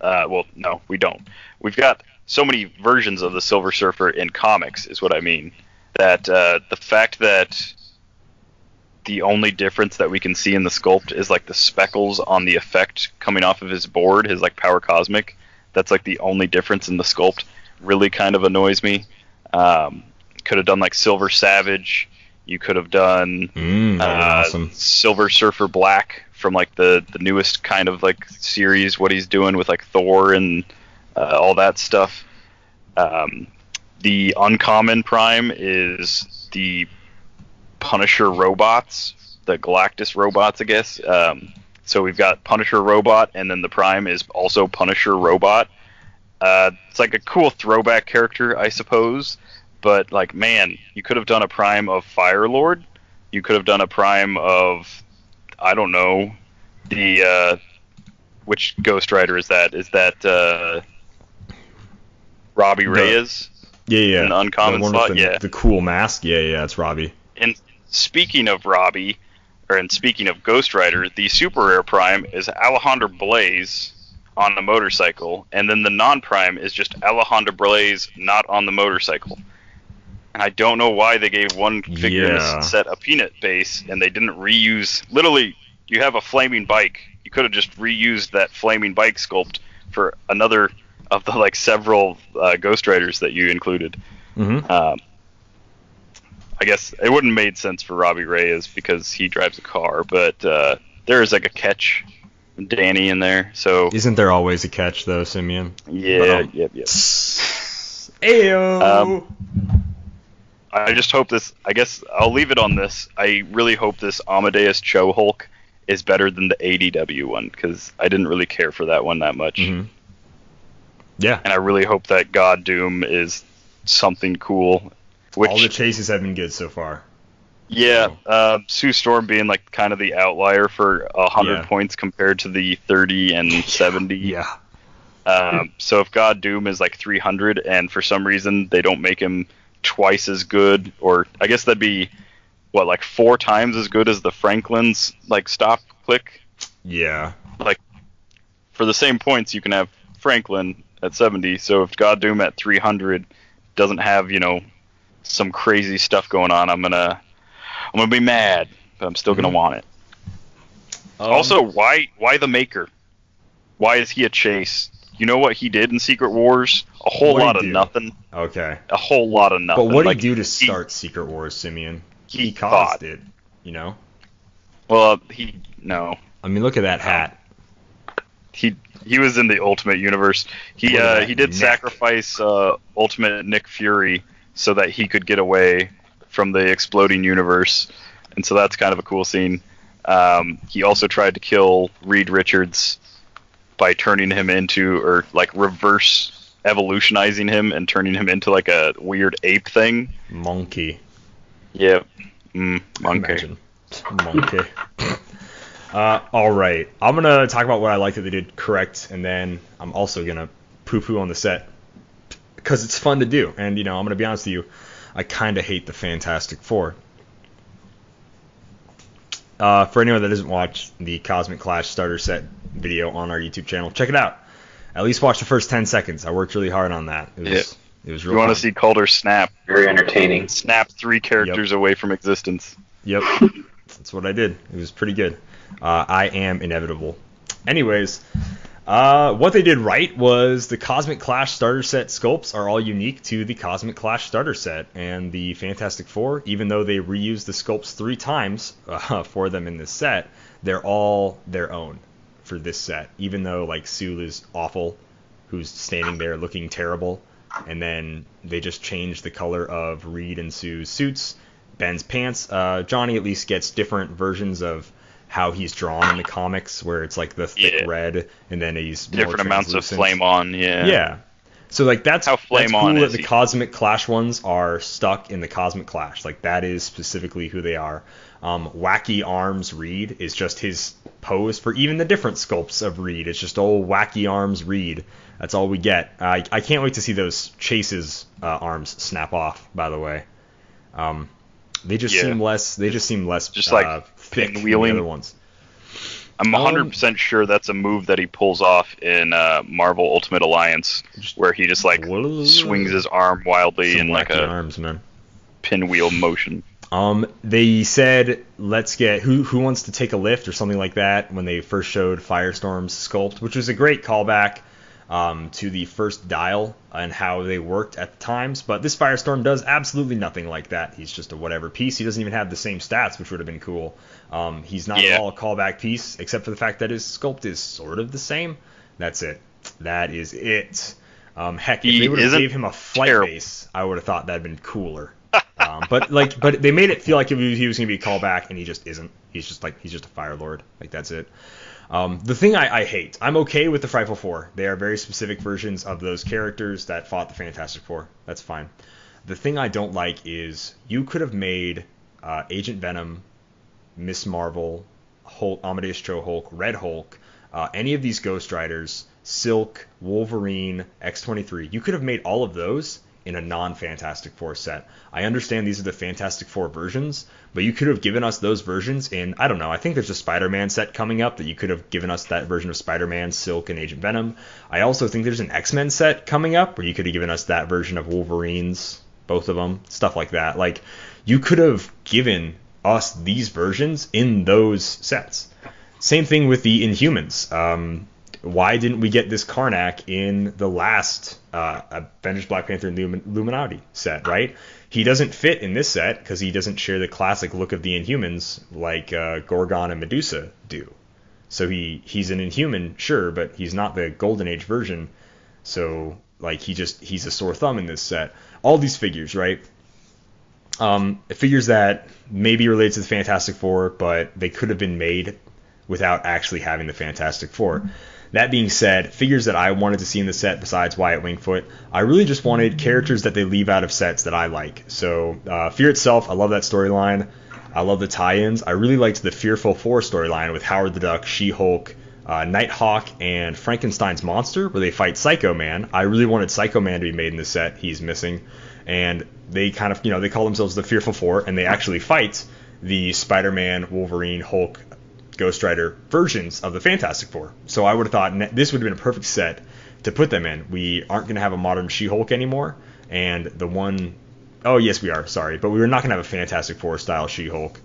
Uh, well, no, we don't. We've got so many versions of the Silver Surfer in comics, is what I mean. That uh, the fact that the only difference that we can see in the sculpt is like the speckles on the effect coming off of his board, his like power cosmic. That's like the only difference in the sculpt. Really kind of annoys me. Um, could have done like Silver Savage. You could have done Mm, uh, awesome. Silver Surfer Black from like the the newest kind of like series. What he's doing with like Thor and uh, all that stuff. Um, the uncommon prime is the Punisher robots, the Galactus robots, I guess. Um, so we've got Punisher robot, and then the prime is also Punisher robot. Uh, it's like a cool throwback character, I suppose. But like, man, you could have done a prime of Fire Lord. You could have done a prime of, I don't know, the uh, which Ghost Rider is that? Is that uh, Robbie The- Reyes? Yeah, yeah. an uncommon the slot, the, yeah. the cool mask. Yeah, yeah, it's Robbie. And speaking of Robbie, or and speaking of Ghost Rider, the super rare prime is Alejandro Blaze on a motorcycle, and then the non prime is just Alejandro Blaze not on the motorcycle. And I don't know why they gave one figure in Yeah. this set a peanut base and they didn't reuse. Literally, you have a flaming bike. You could have just reused that flaming bike sculpt for another of the like several uh, Ghost Riders that you included. Mm-hmm. Um, I guess it wouldn't have made sense for Robbie Reyes because he drives a car, but uh, there is like a catch, Danny in there. So Isn't there always a catch though, Simeon? yeah, Um, yep, yep. Ayo. Um, I just hope this. I guess I'll leave it on this. I really hope this Amadeus Cho Hulk is better than the ADW one because I didn't really care for that one that much, Mhm. Yeah. and I really hope that God Doom is something cool. Which All the chases have been good so far. Yeah, uh, Sue Storm being like kind of the outlier for a hundred Yeah. points compared to the thirty and seventy. Yeah. Um, so if God Doom is like three hundred, and for some reason they don't make him twice as good, or I guess that'd be what like four times as good as the Franklin's like stop click. Yeah. Like for the same points, you can have Franklin at seventy. So if God Doom at three hundred doesn't have you know some crazy stuff going on, I'm gonna I'm gonna be mad, but I'm still gonna Mhm. want it. also, why why the Maker? Why is he a chase? You know what he did in Secret Wars? A whole lot of do? nothing. Okay. A whole lot of nothing. But what did Like, he do to start Secret Wars, Simeon? He, He caused fought. it. You know. Well, he no. I mean, look at that hat. He he was in the Ultimate Universe. He uh, he did sacrifice uh, Ultimate Nick Fury so that he could get away from the exploding universe, and so that's kind of a cool scene. Um, he also tried to kill Reed Richards by turning him into or like reverse evolutionizing him and turning him into like a weird ape thing. Monkey. Yeah. Mm, monkey. Imagine. Monkey. uh, all right. I'm gonna talk about what I like that they did correct, and then I'm also gonna poo-poo on the set because it's fun to do. And you know, I'm gonna be honest with you, I kind of hate the Fantastic Four. uh, for anyone that doesn't watch the Cosmic Clash starter set video on our YouTube channel, check it out. At least watch the first 10 seconds. I worked really hard on that. It was, Yeah. it was really. You want to see Kalder snap Very entertaining. snap three characters away from existence. Yep, that's what I did. It was pretty good. Uh, I am inevitable. Anyways, uh, what they did right was the Cosmic Clash starter set sculpts are all unique to the Cosmic Clash starter set, and the Fantastic Four, even though they reused the sculpts three times uh, for them in this set, they're all their own for this set. Even though like Sue is awful, who's standing there looking terrible, and then they just changed the color of Reed and Sue's suits. Ben's pants. Uh, Johnny at least gets different versions of how he's drawn in the comics, where it's like the thick Yeah. red, and then he's more Different amounts of flame on. Yeah. Yeah. So like that's How flame that's cool on that the he? Cosmic Clash ones are stuck in the Cosmic Clash. Like that is specifically who they are. Um, Wacky Arms Reed is just his pose for even the different sculpts of Reed. It's just old Wacky Arms Reed. That's all we get. I I can't wait to see those Chase's uh, arms snap off. By the way, um, they just Yeah. seem less. They just seem less Just like thick than the pinwheeling. other ones. I'm Um, 100% sure that's a move that he pulls off in uh, Marvel Ultimate Alliance, where he just like swings his arm wildly Some in like a arms, man. pinwheel motion. Um, they said let's get who who wants to take a lift or something like that when they first showed Firestorm's sculpt, which was a great callback um, to the first dial and how they worked at the times. But this Firestorm does absolutely nothing like that. He's just a whatever piece. He doesn't even have the same stats, which would have been cool. Um, he's not Yeah. at all a callback piece, except for the fact that his sculpt is sort of the same. That's it. That is it. Um, heck, if He they would have gave him a flight terrible. base, I would have thought that'd been cooler. um, but like, but they made it feel like he was, he was gonna be a callback, and he just isn't. He's just like he's just a Fire Lord. Like that's it. Um, the thing I, I hate, I'm okay with the Frightful Four. They are very specific versions of those characters that fought the Fantastic Four. That's fine. The thing I don't like is you could have made uh, Agent Venom, Miss Marvel, Hulk, Amadeus Cho Hulk, Red Hulk, uh, any of these Ghost Riders, Silk, Wolverine, X23. You could have made all of those in a non-Fantastic Four set. I understand these are the Fantastic Four versions, but you could have given us those versions in I don't know. I think there's a Spider-Man set coming up that you could have given us that version of Spider-Man, Silk, and Agent Venom. I also think there's an X-Men set coming up where you could have given us that version of Wolverines, both of them, stuff like that. Like you could have given us these versions in those sets. Same thing with the Inhumans. Um, why didn't we get this Karnak in the last uh, Avengers Black Panther Lumin- Illuminati set, right? He doesn't fit in this set because he doesn't share the classic look of the Inhumans like uh, Gorgon and Medusa do. So he he's an Inhuman, sure, but he's not the Golden Age version. So like he just he's a sore thumb in this set. All these figures, right? Um, figures that maybe related to the Fantastic Four, but they could have been made without actually having the Fantastic Four. That being said, figures that I wanted to see in the set besides Wyatt Wingfoot, I really just wanted characters that they leave out of sets that I like. So, uh, Fear itself, I love that storyline. I love the tie-ins. I really liked the Fearful Four storyline with Howard the Duck, She-Hulk, uh, Nighthawk, and Frankenstein's monster, where they fight Psycho Man. I really wanted Psycho Man to be made in the set. He's missing, and they kind of, you know, they call themselves the Fearful Four, and they actually fight the Spider-Man, Wolverine, Hulk, Ghost Rider versions of the Fantastic Four. So I would have thought this would have been a perfect set to put them in. We aren't going to have a modern She-Hulk anymore, and the one oh yes we are sorry, but we were not going to have a Fantastic Four style She-Hulk,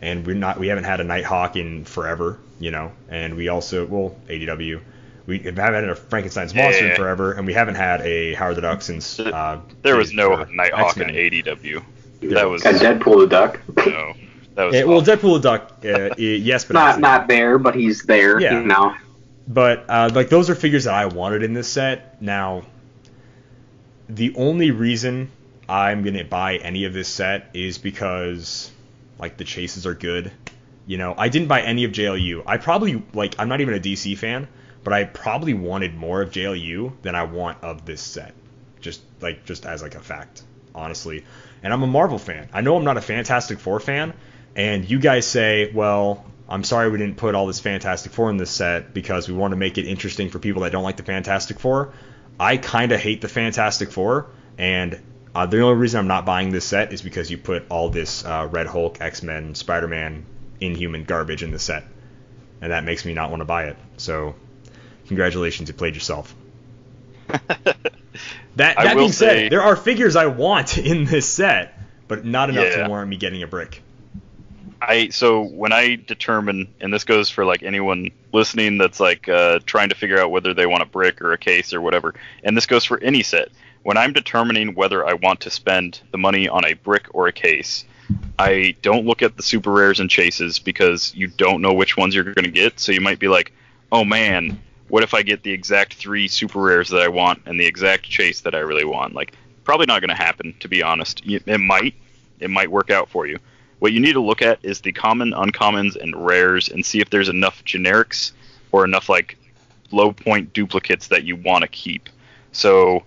and we're not we haven't had a Nighthawk in forever, you know, and we also well ADW. We haven't had a Frankenstein's monster in Yeah. forever, and we haven't had a Howard the Duck since. Uh, There was no for Nighthawk in X-Men. ADW. That was Got Deadpool the Duck. no. That was Yeah, well. Deadpool the Duck, uh, yes, but Not not there, but he's there. Yeah. You know. But uh, like those are figures that I wanted in this set. Now, the only reason I'm gonna buy any of this set is because like the chases are good. You know, I didn't buy any of JLU. I probably like I'm not even a DC fan, but I probably wanted more of JLU than I want of this set. Just like just as like a fact, honestly. And I'm a Marvel fan. I know I'm not a Fantastic Four fan, and you guys say, well, I'm sorry we didn't put all this Fantastic Four in this set because we want to make it interesting for people that don't like the Fantastic Four. I kind of hate the Fantastic Four, and uh, the only reason I'm not buying this set is because you put all this uh, Red Hulk, X Men, Spider Man, inhuman garbage in the set, and that makes me not want to buy it. So, congratulations, you played yourself. that that being said, say- there are figures I want in this set, but not enough Yeah. to warrant me getting a brick. I so when I determine, and this goes for like anyone listening that's like uh, trying to figure out whether they want a brick or a case or whatever, and this goes for any set. When I'm determining whether I want to spend the money on a brick or a case, I don't look at the super rares and chases because you don't know which ones you're going to get. So you might be like, oh man, what if I get the exact three super rares that I want and the exact chase that I really want? Like, probably not going to happen, to be honest. It might, it might work out for you. What you need to look at is the common, uncommons, and rares, and see if there's enough generics or enough like low point duplicates that you want to keep. So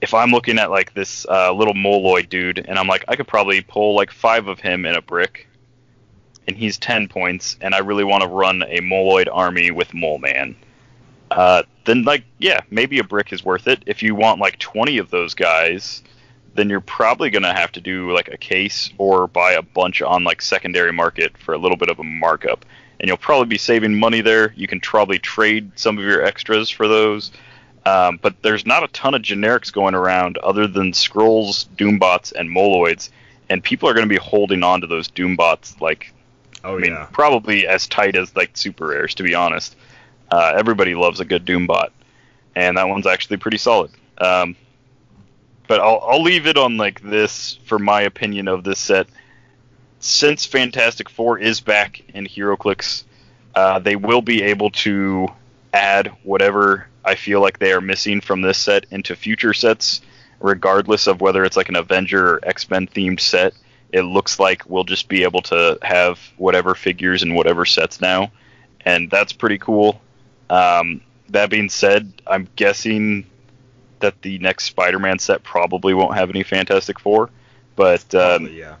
if I'm looking at like this uh, little moloid dude, and I'm like, I could probably pull like five of him in a brick, and he's ten points, and I really want to run a moloid army with Mole Man. Uh, then like yeah, maybe a brick is worth it. If you want like twenty of those guys, then you're probably gonna have to do like a case or buy a bunch on like secondary market for a little bit of a markup. And you'll probably be saving money there. You can probably trade some of your extras for those. Um, but there's not a ton of generics going around other than Skrulls, doombots, and moloids, and people are going to be holding on to those doombots like Oh I mean, yeah. probably as tight as like super rares, to be honest. Uh, everybody loves a good Doombot, and that one's actually pretty solid. Um, but I'll, I'll leave it on like this for my opinion of this set. Since Fantastic Four is back in HeroClix, uh, they will be able to add whatever I feel like they are missing from this set into future sets, regardless of whether it's like an Avenger or X Men themed set it looks like we'll just be able to have whatever figures in whatever sets now, and that's pretty cool. Um, that being said, I'm guessing that the next Spider-Man set probably won't have any Fantastic Four, but um, Probably, yeah.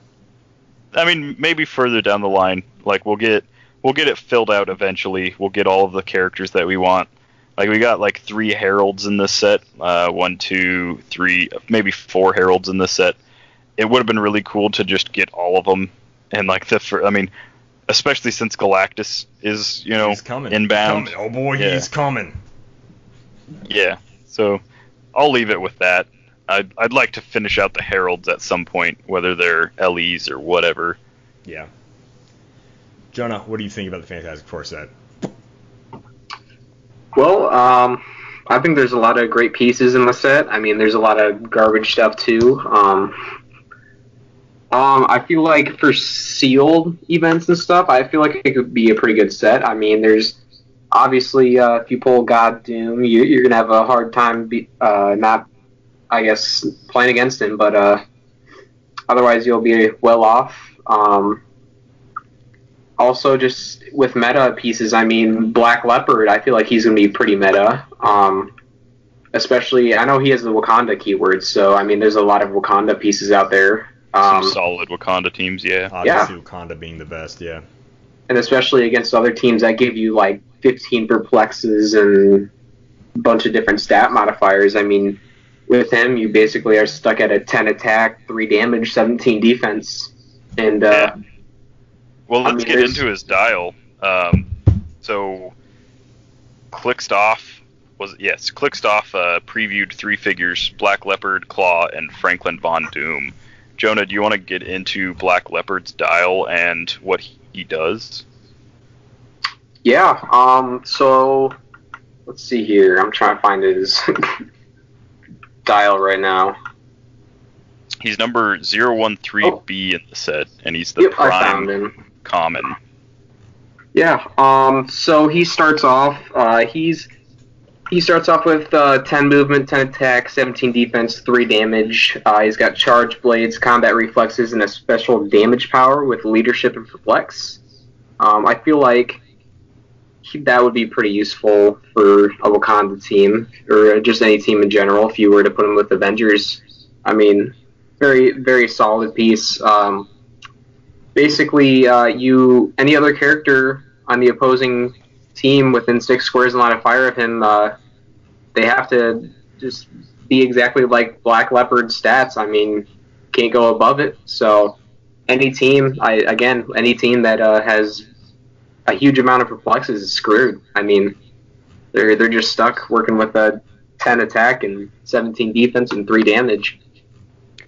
I mean maybe further down the line, like we'll get we'll get it filled out eventually. We'll get all of the characters that we want. Like we got like three heralds in this set, uh, one, two, three, maybe four heralds in this set it would have been really cool to just get all of them and like the fir- I mean, especially since Galactus is you know he's coming. inbound. He's coming. Oh boy, Yeah. he's coming. Yeah, so I'll leave it with that. I'd I'd like to finish out the heralds at some point, whether they're LEs or whatever. Yeah. Jonah, what do you think about the Fantastic Four set? Well, um, I think there's a lot of great pieces in the set. I mean, there's a lot of garbage stuff too. Um, um, I feel like for sealed events and stuff, I feel like it could be a pretty good set. I mean, there's obviously uh, if you pull God Doom, you, you're gonna have a hard time be, uh, not, I guess, playing against him. But uh, otherwise, you'll be well off. Um, also, just with meta pieces, I mean, Black Leopard, I feel like he's to be pretty meta. Um, especially, I know he has the Wakanda keyword, so I mean, there's a lot of Wakanda pieces out there. Um, Some solid Wakanda teams, yeah. Obviously, Wakanda being the best, yeah. and especially against other teams that give you like 15 perplexes and a bunch of different stat modifiers. I mean, with him, you basically are stuck at a 10 attack, 3 damage, 17 defense. And, uh, Yeah. Well, let's mean, get there's- into his dial. Um, so, Clickstoff was yes, Clickstoff uh, previewed three figures: Black Leopard, Klaw, and Franklin Von Doom. Jonah, do you want to get into Black Leopard's dial and what he does? Yeah. Um. So, let's see here. I'm trying to find his dial right now. He's number 013B in the set, and he's the Oh. Yep, prime common. Yeah. Um. So he starts off. Uh. He's he starts off with uh, 10 movement, 10 attack, 17 defense, 3 damage. Uh, he's got charge blades, combat reflexes, and a special damage power with leadership and flex. Um, I feel like he, that would be pretty useful for a Wakanda team, or just any team in general, if you were to put him with Avengers. I mean, very, very solid piece. Um, basically, uh, you any other character on the opposing team within six squares in line of fire of him, uh, they have to just be exactly like Black Leopard stats. I mean, can't go above it. So any team, I again, any team that uh, has a huge amount of perplexes is screwed. I mean, they're they're just stuck working with a 10 attack and 17 defense and three damage.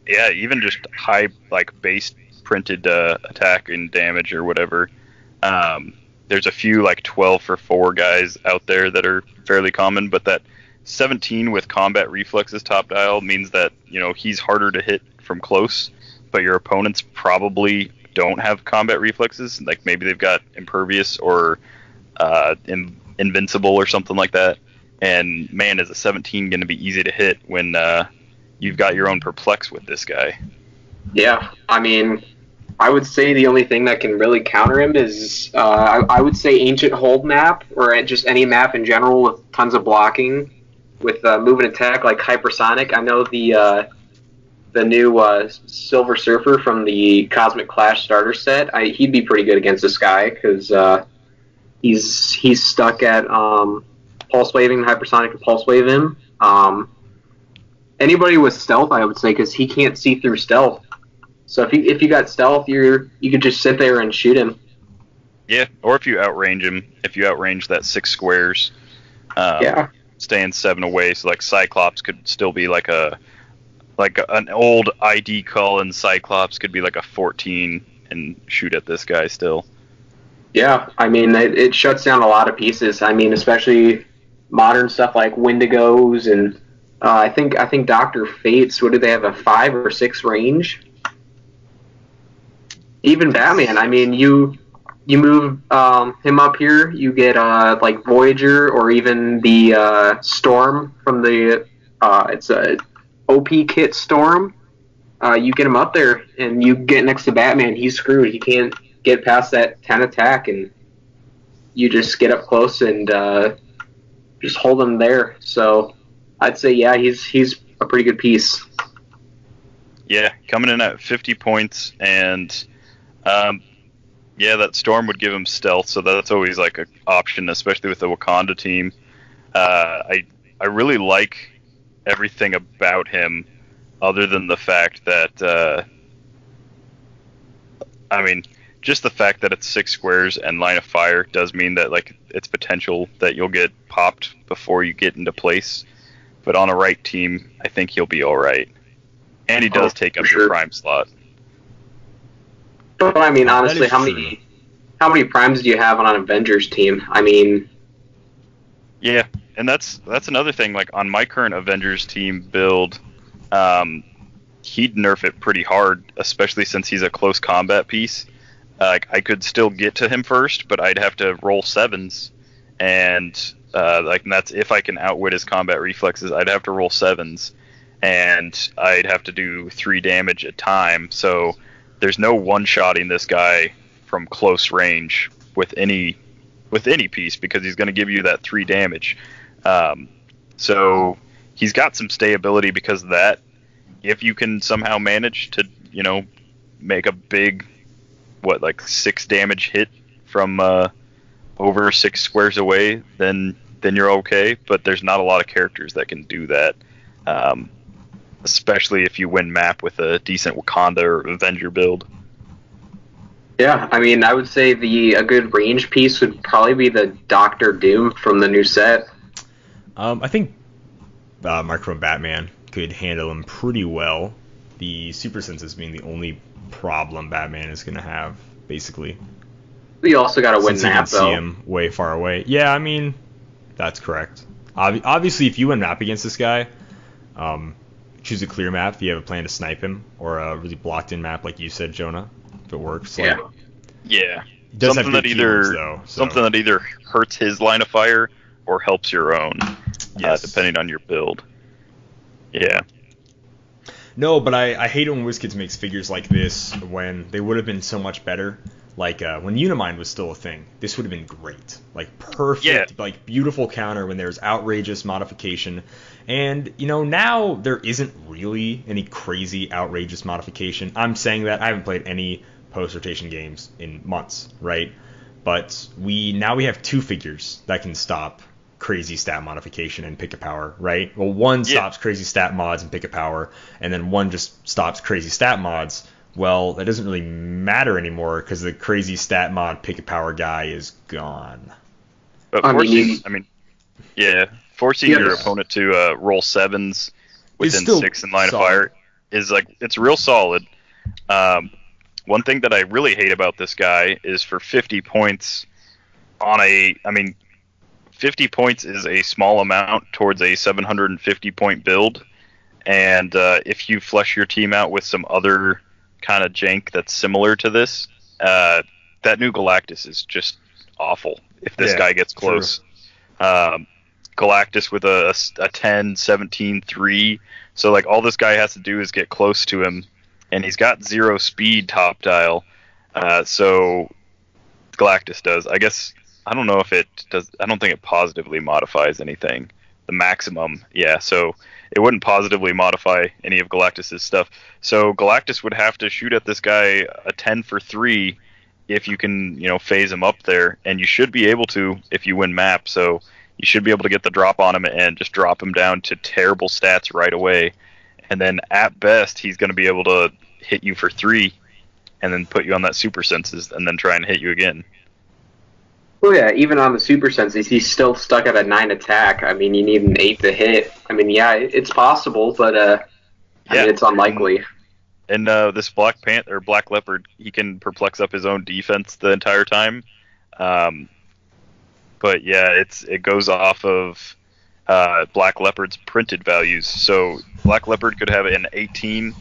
Yeah, even just high like base printed uh, attack and damage or whatever. Um, there's a few like 12 for four guys out there that are fairly common, but that 17 with combat reflexes top dial means that you know he's harder to hit from close, but your opponents probably don't have combat reflexes. Like maybe they've got impervious or uh, in, invincible or something like that. And man, is a 17 going to be easy to hit when uh, you've got your own perplex with this guy? Yeah, I mean, I would say the only thing that can really counter him is uh, I, I, would say ancient hold map or just any map in general with tons of blocking with uh, move and attack like hypersonic. I know the uh, the new uh, Silver Surfer from the Cosmic Clash starter set. I, he'd be pretty good against this guy because uh, he's he's stuck at um, pulse waving hypersonic and pulse wave him. Um, anybody with stealth, I would say, because he can't see through stealth. So if you if you got stealth, you're you could just sit there and shoot him. Yeah, or if you outrange him, if you outrange that six squares, um, yeah, staying seven away. So like Cyclops could still be like a like an old ID call and Cyclops could be like a 14 and shoot at this guy still. Yeah, I mean it, it shuts down a lot of pieces. I mean, especially modern stuff like Wendigos and uh, I think I think Doctor Fates. What do they have? A five or six range? Even Batman. I mean, you you move um, him up here, you get uh, like Voyager or even the uh, Storm from the uh, it's a OP kit Storm. Uh, you get him up there, and you get next to Batman. He's screwed. He can't get past that ten attack, and you just get up close and uh, just hold him there. So I'd say yeah, he's he's a pretty good piece. Yeah, coming in at 50 points, and um, yeah, that storm would give him stealth, so that's always like an option, especially with the Wakanda team. Uh, I I really like everything about him, other than the fact that uh, I mean, just the fact that it's six squares and line of fire does mean that like it's potential that you'll get popped before you get into place. But on a right team, I think he'll be all right, and he does oh, take up sure. your prime slot. But I mean, honestly, how many how many primes do you have on an Avengers team? I mean, yeah, and that's that's another thing. Like on my current Avengers team build, um, he'd nerf it pretty hard, especially since he's a close combat piece. Uh, like I could still get to him first, but I'd have to roll sevens, and uh, like and that's if I can outwit his combat reflexes. I'd have to roll sevens, and I'd have to do three damage a time. So there's no one-shotting this guy from close range with any with any piece because he's going to give you that three damage. Um, so he's got some stability because of that. If you can somehow manage to, you know, make a big, what like six damage hit from uh, over six squares away, then then you're okay. But there's not a lot of characters that can do that. Um, especially if you win map with a decent Wakanda or Avenger build. Yeah, I mean, I would say the a good range piece would probably be the Doctor Doom from the new set. Um, I think uh, Micro Batman could handle him pretty well. The super senses being the only problem Batman is going to have, basically. You also got to win map, though. see him way far away. Yeah, I mean, that's correct. Ob- obviously, if you win map against this guy, um, choose a clear map if you have a plan to snipe him, or a really blocked in map like you said, Jonah, if it works. Yeah. Like, yeah. Something that either though, so. something that either hurts his line of fire or helps your own, uh, yes. uh, depending on your build. Yeah. No, but I, I hate it when WizKids makes figures like this when they would have been so much better. Like uh, when Unimind was still a thing, this would have been great. Like perfect, yeah. like beautiful counter when there's outrageous modification. And, you know, now there isn't really any crazy, outrageous modification. I'm saying that I haven't played any post rotation games in months, right? But we now we have two figures that can stop crazy stat modification and pick a power, right? Well, one yeah. stops crazy stat mods and pick a power, and then one just stops crazy stat mods Well, that doesn't really matter anymore because the crazy stat mod pick a power guy is gone. But I mean, I mean, yeah, forcing Yeah, your opponent to uh, roll sevens within six in line solid. of fire is like it's real solid. Um, one thing that I really hate about this guy is for 50 points on a, I mean, 50 points is a small amount towards a 750 point build, and uh, if you flesh your team out with some other kind of jank that's similar to this, uh, that new Galactus is just awful. If this Yeah, guy gets close, um, Galactus with a, a 10, 17, 3. So like all this guy has to do is get close to him, and he's got zero speed top dial. Uh, so Galactus does. I guess I don't know if it does. I don't think it positively modifies anything. The maximum, yeah. So it wouldn't positively modify any of Galactus's stuff. So Galactus would have to shoot at this guy a 10 for three if you can, you know, phase him up there, and you should be able to if you win map. So you should be able to get the drop on him and just drop him down to terrible stats right away. And then at best, he's going to be able to hit you for three, and then put you on that super senses, and then try and hit you again. Well, yeah, even on the super senses, he's still stuck at a nine attack. I mean, you need an eight to hit. I mean, yeah, it's possible, but uh, I Yeah. mean, it's unlikely. And uh, this Black Panther or Black Leopard, he can perplex up his own defense the entire time. Um, but yeah, it's it goes off of uh, Black Leopard's printed values. So Black Leopard could have an 18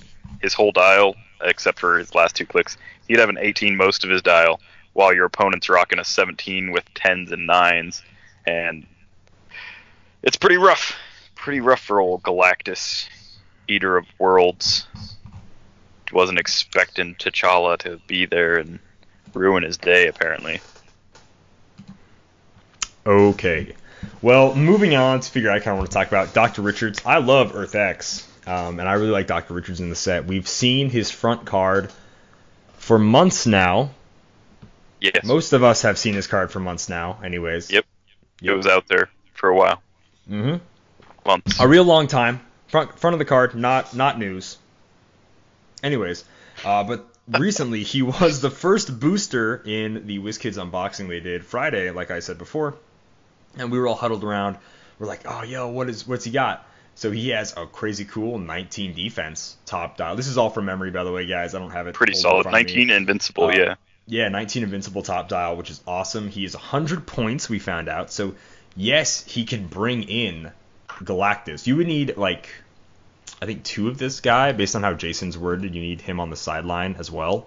his whole dial, except for his last two clicks. He'd have an 18 most of his dial, while your opponent's rocking a 17 with 10s and 9s, and it's pretty rough. Pretty rough for old Galactus, Eater of Worlds wasn't expecting T'Challa to be there and ruin his day. Apparently, Okay. Well, moving on to figure I kind of want to talk about Dr. Richards. I love Earth X, um, and I really like Dr. Richards in the set. We've seen his front card for months now. yes, Most of us have seen his card for months now, anyways. Yep. it was out there for a while, hmm months. A real long time. Front front of the card, not not news. Anyways, uh, but recently he was the first booster in the WizKids unboxing they did Friday, like I said before, and we were all huddled around. We're like, oh yo, what is what's he got? So he has a crazy cool 19 defense top dial. This is all from memory, by the way, guys. I don't have it. Pretty solid. front of me. 19 invincible. Uh, yeah, Yeah, 19 invincible top dial, which is awesome. He is 100 points, we found out. So, yes, he can bring in Galactus. You would need, like, I think two of this guy, based on how Jason's worded. You need him on the sideline as well.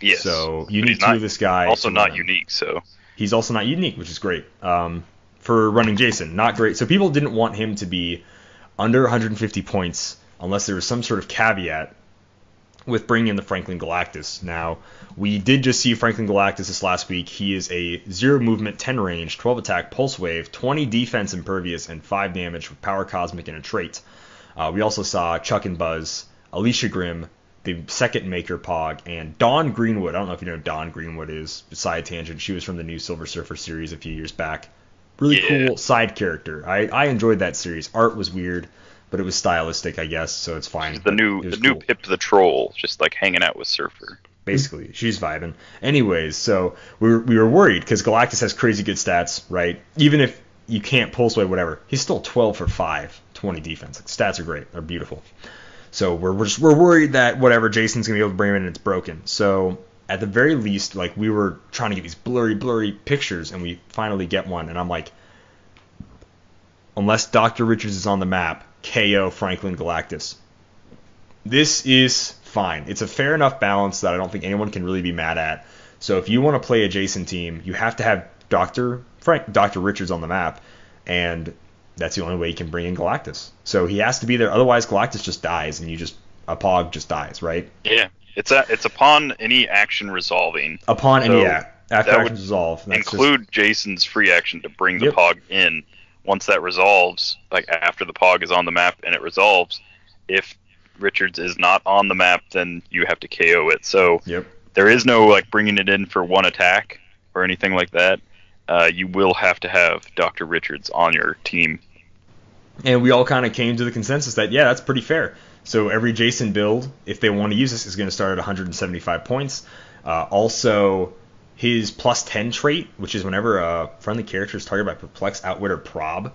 yes. So, you need two not- of this guy. Also not unique. So He's also not unique, which is great. Um, for running Jason, not great. So, people didn't want him to be under 150 points unless there was some sort of caveat with bringing in the Franklin Galactus. Now, we did just see Franklin Galactus this last week. He is a 0 movement, 10 range, 12 attack, pulse wave, 20 defense impervious, and 5 damage with power cosmic and a trait. Uh, we also saw Chuck and Buzz, Alicia Grimm, the second Maker Pog, and Dawn Greenwood. I don't know if you know Dawn Greenwood is. Side tangent. She was from the new Silver Surfer series a few years back. Really Yeah. cool side character. I, I enjoyed that series. Art was weird, but it was stylistic, I guess, so it's fine. the new the was new Pip the Troll, just like hanging out with Surfer. basically. She's vibing. Anyways, so we were, we were worried because Galactus has crazy good stats, right? Even if you can't pulse wave, whatever, he's still 12 for 5, 20 defense. Like, stats are great. They're beautiful. So we're, we're, just, we're worried that whatever Jason's going to be able to bring him in and it's broken. So at the very least, like we were trying to get these blurry, blurry pictures and we finally get one. And I'm like, unless Dr. Richards is on the map, KO Franklin Galactus. This is fine. It's a fair enough balance that I don't think anyone can really be mad at. So if you want to play a Jason team, you have to have Dr. Frank Dr. Richards on the map, and that's the only way you can bring in Galactus. So he has to be there. Otherwise, Galactus just dies, and you just a Pog just dies, right? Yeah, it's a, it's upon any action resolving. Upon So any yeah, after would resolve, that's just- include Jason's free action to bring the Yep. pog in. Once that resolves, like after the pog is on the map and it resolves, if Richards is not on the map, then you have to KO it. So Yep. there is no like bringing it in for one attack or anything like that. Uh, you will have to have Dr. Richards on your team. and we all kind of came to the consensus that yeah, that's pretty fair. So every Jason build, if they want to use this, is going to start at 175 points. Uh, also, his plus 10 trait, which is whenever a friendly character is targeted by Perplex, Outwit, or Prob.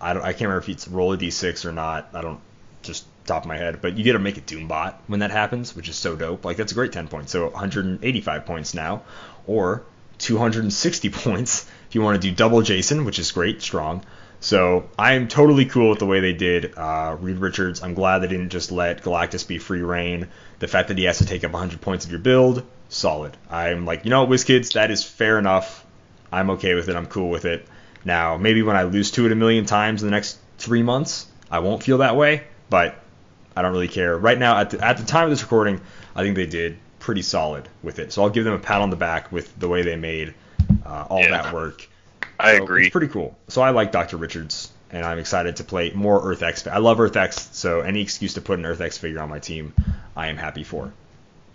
I don't. I can't remember if it's roll a d6 or not. I don't just top of my head, but you get to make a Doombot when that happens, which is so dope. Like that's a great 10 points. So 185 points now, or 260 points if you want to do double Jason, which is great, strong. So I am totally cool with the way they did uh, Reed Richards. I'm glad they didn't just let Galactus be free reign. The fact that he has to take up 100 points of your build, solid. I'm like, you know what, WizKids, that is fair enough. I'm okay with it. I'm cool with it. Now, maybe when I lose to it a million times in the next three months, I won't feel that way, but I don't really care. Right now, at the, at the time of this recording, I think they did pretty solid with it. So I'll give them a pat on the back with the way they made uh, all Yeah. that work. I So agree. It's pretty cool. So I like Dr. Richards, and I'm excited to play more Earth X. I love Earth X, so any excuse to put an Earth X figure on my team, I am happy for.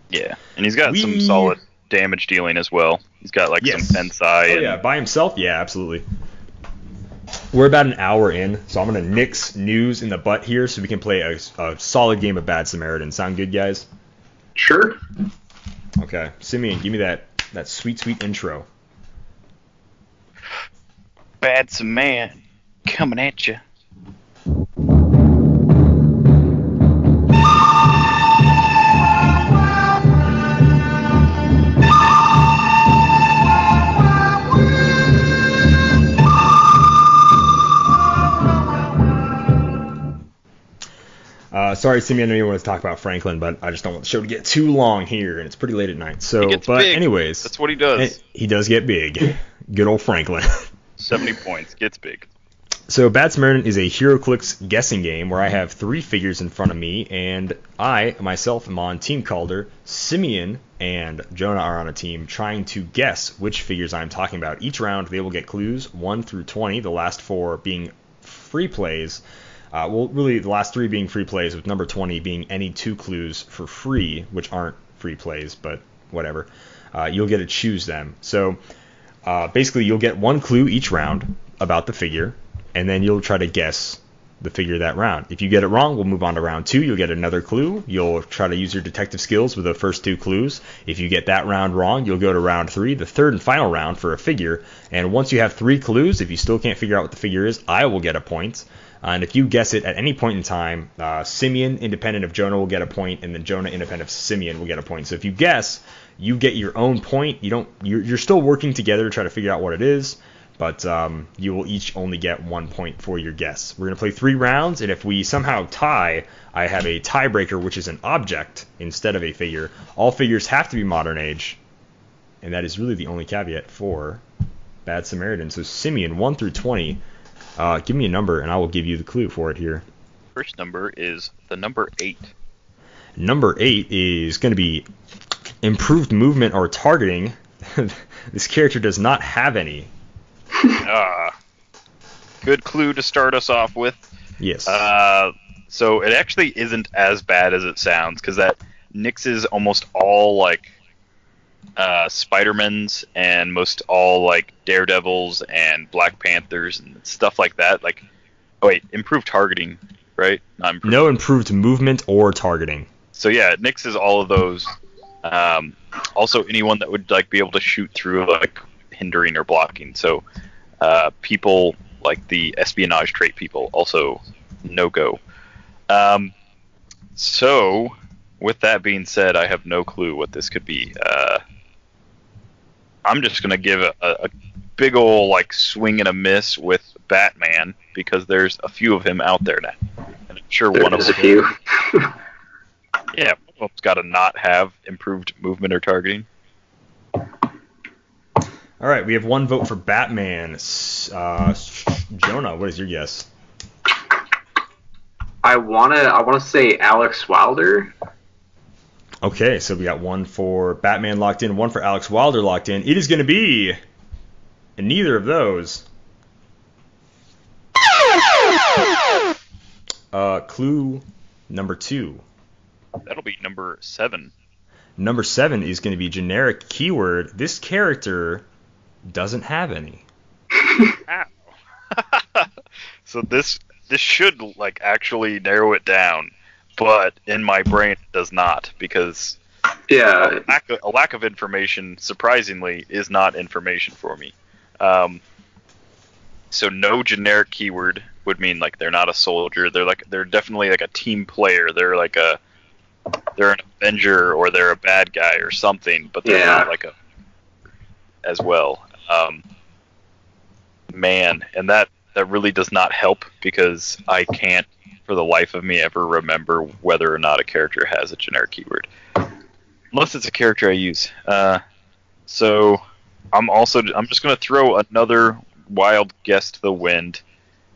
Yeah, and he's got some solid damage dealing as well. He's got like Yes. some Pensai. Oh and, yeah, by himself, yeah, absolutely. We're about an hour in, so I'm gonna nix news in the butt here, so we can play a, a solid game of Bad Samaritan. Sound good, guys? Sure. Okay, Simeon, give me that that sweet sweet intro. Bad some man coming at you. Uh, sorry, Simeon, I know you want to talk about Franklin, but I just don't want the show to get too long here, and it's pretty late at night. So, He gets but big. anyways, That's what he does. eh, he does get big. Good old Franklin. 70 points, gets big. So Bad Samaritan is a HeroClix guessing game where I have three figures in front of me, and I myself am on Team Kalder. Simeon and Jonah are on a team trying to guess which figures I'm talking about. Each round they will get clues, 1 through 20, the last four being free plays. Uh, well, really, the last three being free plays, with number 20 being any two clues for free, which aren't free plays, but whatever. Uh, you'll get to choose them. So uh, basically, you'll get one clue each round about the figure, and then you'll try to guess the figure that round. If you get it wrong, we'll move on to round two. You'll get another clue. You'll try to use your detective skills with the first two clues. If you get that round wrong, you'll go to round three, the third and final round for a figure. And once you have three clues, if you still can't figure out what the figure is, I will get a point. Uh, and if you guess it at any point in time, uh, Simeon, independent of Jonah, will get a point, and then Jonah, independent of Simeon, will get a point. So if you guess, you get your own point. You don't. You're, you're still working together to try to figure out what it is, but um, you will each only get one point for your guess. We're gonna play three rounds, and if we somehow tie, I have a tiebreaker, which is an object instead of a figure. All figures have to be modern age, and that is really the only caveat for Bad Samaritan. So Simeon, one through twenty. Uh, give me a number, and I will give you the clue for it here. First number is the number 8. Number eight is going to be improved movement or targeting. this character does not have any. Ah. good clue to start us off with. Yes. Uh, so it actually isn't as bad as it sounds because that nixes almost all like uh, Spider-Mans and most all like Daredevils and Black Panthers and stuff like that. Like, oh wait, improved targeting, right? Improved. no improved movement or targeting. So yeah, it nixes all of those. Um, also, anyone that would like be able to shoot through like hindering or blocking. So uh, people like the espionage trait people also no go. Um, so with that being said, I have no clue what this could be. Uh, I'm just gonna give a, a, a big ol' like swing and a miss with Batman because there's a few of him out there now, and I'm sure one of There's a few. Yeah, one of them's got to not have improved movement or targeting. All right, we have one vote for Batman. S- Uh, Jonah, what is your guess? I wanna I wanna say Alex Wilder. Okay, so we got one for Batman locked in, one for Alex Wilder locked in. It is going to be neither of those. Uh, clue number two. That'll be number seven. Number seven is going to be generic keyword. This character doesn't have any. Ow. so this this should like actually narrow it down. But in my brain it does not because Yeah. lack of, a lack of information, surprisingly, is not information for me. Um, so no generic keyword would mean like they're not a soldier. They're like they're definitely like a team player. They're like a they're an avenger or they're a bad guy or something, but they're Yeah. not like a as well. Um, man, and that that really does not help because I can't for the life of me ever remember whether or not a character has a generic keyword unless it's a character I use. Uh, so I'm also I'm just gonna throw another wild guess to the wind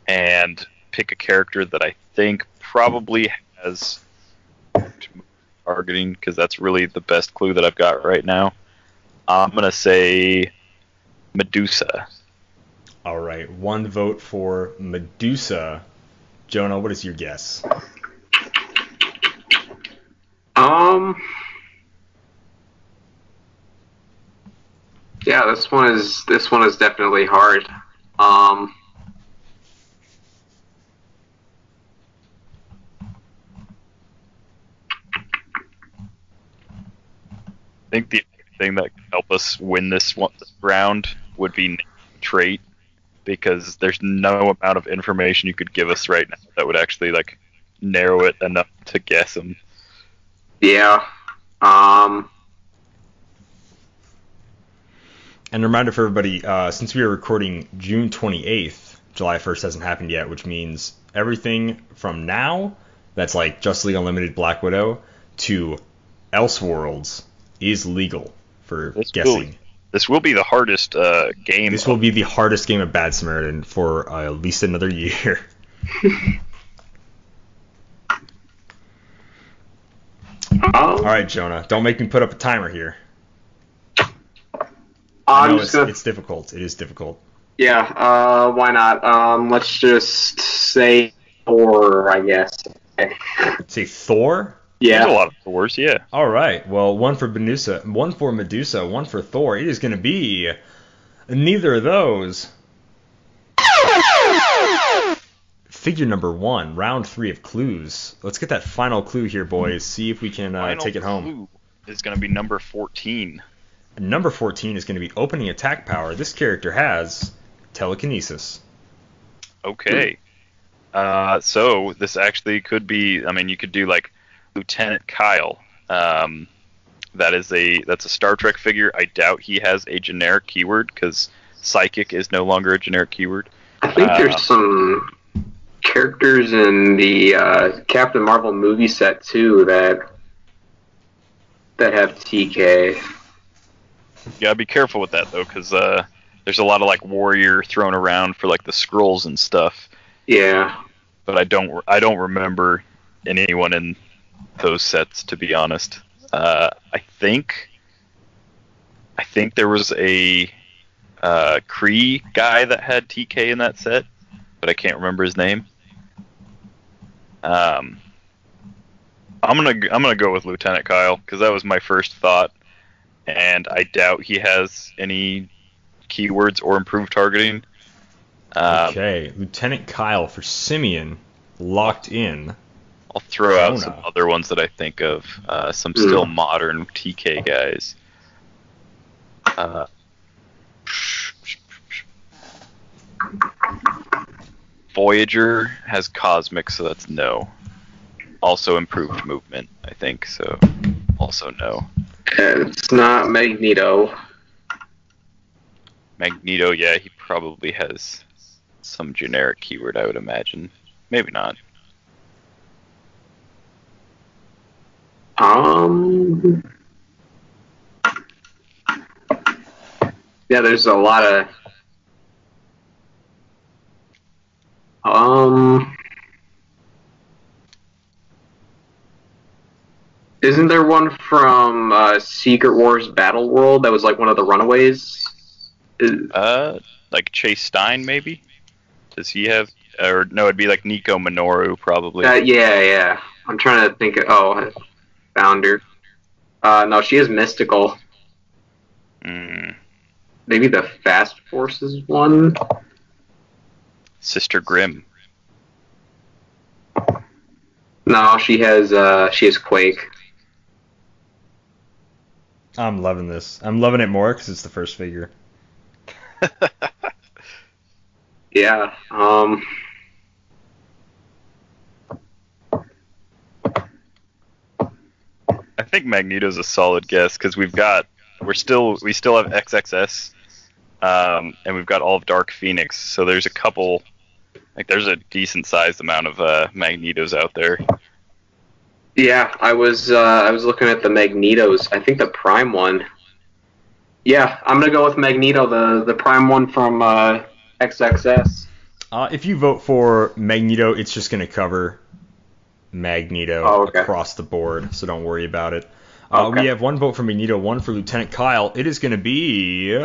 and pick a character that I think probably has targeting because that's really the best clue that I've got right now. I'm gonna say Medusa. All right, one vote for Medusa. Jonah, what is your guess? Um. Yeah, this one is this one is definitely hard. Um. I think the thing that could help us win this one this round would be name trait because there's no amount of information you could give us right now that would actually like narrow it enough to guess him. Yeah. Um. And a reminder for everybody, uh, since we are recording June 28th, July 1st hasn't happened yet, which means everything from now, that's like Just League Unlimited Black Widow, to Elseworlds is legal for This guessing. will, this will be the hardest uh, game. This will be the hardest game of Bad Samaritan for uh, at least another year. Um, All right, Jonah, don't make me put up a timer here. I I'm know just it's, gonna. it's difficult. It is difficult. Yeah. Uh. Why not? Um. Let's just say four. I guess. Okay. Say Thor. There's a Yeah. lot of Thors, yeah. All right. Well, one for Medusa, one for Medusa, one for Thor. It is going to be neither of those. Figure number one, round three of clues. Let's get that final clue here, boys. See if we can uh, take it home. clue Is going to be number 14. Number 14 is going to be opening attack power. This character has telekinesis. Okay. Uh, so this actually could be. I mean, you could do like Lieutenant Kyle. Um, that is a that's a Star Trek figure. I doubt he has a generic keyword because psychic is no longer a generic keyword. I think Uh, there's some characters in the uh, Captain Marvel movie set too that that have TK. You gotta be careful with that though, because uh, there's a lot of like warrior thrown around for like the Skrulls and stuff. Yeah. But I don't I don't remember anyone in those sets to be honest. Uh, I think I think there was a uh, Kree guy that had TK in that set, but I can't remember his name. Um, I'm gonna I'm gonna go with Lieutenant Kyle because that was my first thought, and I doubt he has any keywords or improved targeting. Um, Okay, Lieutenant Kyle for Simeon, locked in. I'll throw out some other ones that I think of, uh, some Hmm. still modern TK guys. Uh, Voyager has cosmic, so that's no. Also improved movement, I think, so also no. It's not Magneto. Magneto, yeah, he probably has some generic keyword, I would imagine. Maybe not. Um. Yeah, there's a lot of. Um. Isn't there one from uh, Secret Wars Battle World that was like one of the Runaways? Uh, like Chase Stein, maybe? Does he have, or no, it'd be like Nico Minoru, probably. Uh, yeah, yeah. I'm trying to think. Of, oh, I found her. Uh, no, she is mystical. Mm, Maybe the Fast Forces one. Sister Grimm. No, she has uh she has Quake. I'm loving this. I'm loving it more because it's the first figure. Yeah. Um. Think Magneto's a solid guess because we've got we're still we still have XXS, um, and we've got all of Dark Phoenix. So there's a couple, like there's a decent sized amount of uh, Magnetos out there. Yeah, I was uh, I was looking at the Magnetos. I think the Prime one. Yeah, I'm gonna go with Magneto, the the Prime one from uh, XXS. Uh, if you vote for Magneto, it's just going to cover Magneto Oh, okay. across the board, so don't worry about it. Uh, Okay. We have one vote for Magneto, one for Lieutenant Kyle. It is going to be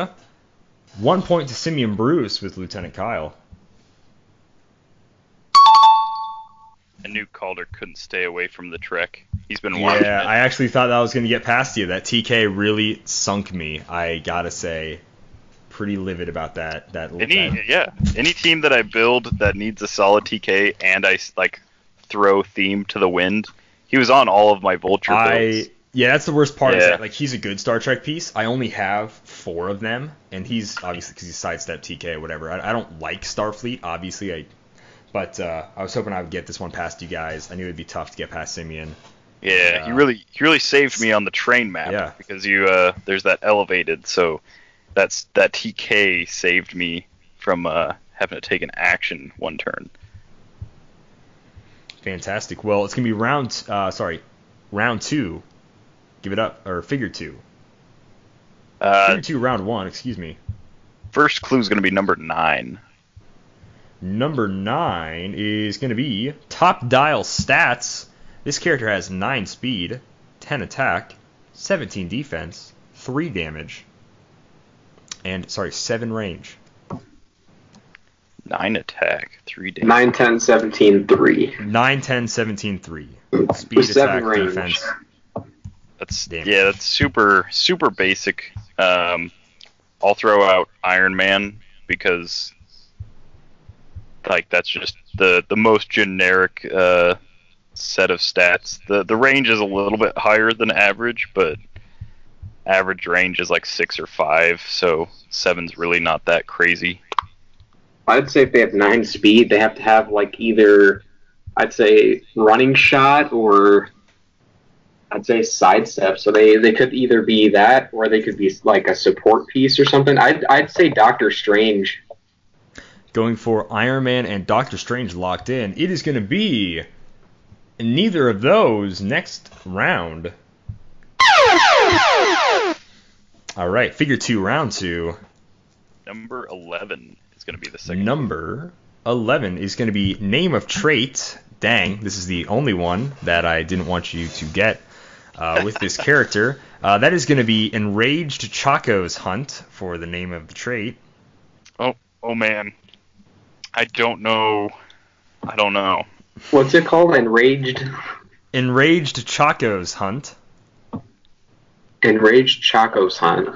one point to Simeon Bruce with Lieutenant Kyle. I knew Kalder couldn't stay away from the Trek. He's been watching Yeah, it. I actually thought that was going to get past you. That TK really sunk me. I gotta say, pretty livid about that. That, Any that- yeah, any team that I build that needs a solid TK and I like throw theme to the wind. He was on all of my Vulture builds. I yeah, that's the worst part. Is that like he's a good Star Trek piece. I only have four of them, and he's obviously because he's sidestep TK or whatever. I, I don't like Starfleet, obviously. I but uh, I was hoping I would get this one past you guys. I knew it'd be tough to get past Simeon. Yeah, he Uh, really he really saved me on the train map Yeah. because you uh there's that elevated so that's that TK saved me from uh having to take an action one turn. Fantastic. Well, it's gonna be round. Uh, sorry, round two. Give it up or figure two. Uh, Figure two, round one. Excuse me. first clue is going to be number nine. Number nine is going to be top dial stats. This character has 9 speed, 10 attack, 17 defense, 3 damage, and, sorry, 7 range. Nine attack, three damage. 9, 10, 17, 3. 9, 10, 17, 3. Speed, With seven attack, range. defense. That's Damn. yeah, that's super super basic. Um, I'll throw out Iron Man because like that's just the the most generic uh, set of stats. The the range is a little bit higher than average, but average range is like six or five, so seven's really not that crazy. I'd say if they have 9 speed, they have to have, like, either, I'd say, running shot or, I'd say, sidestep. So they, they could either be that or they could be, like, a support piece or something. I'd, I'd say Doctor Strange. Going for Iron Man and Doctor Strange locked in. It is going to be neither of those next round. All right, figure two, round two. Number eleven is going to be the second. Number 11 is going to be name of trait. Dang, this is the only one that I didn't want you to get uh, with this character. Uh, that is going to be Enraged Choco's Hunt for the name of the trait. Oh oh man, I don't know. I don't know. What's it called? Enraged? Enraged Choco's Hunt. Enraged Choco's Hunt.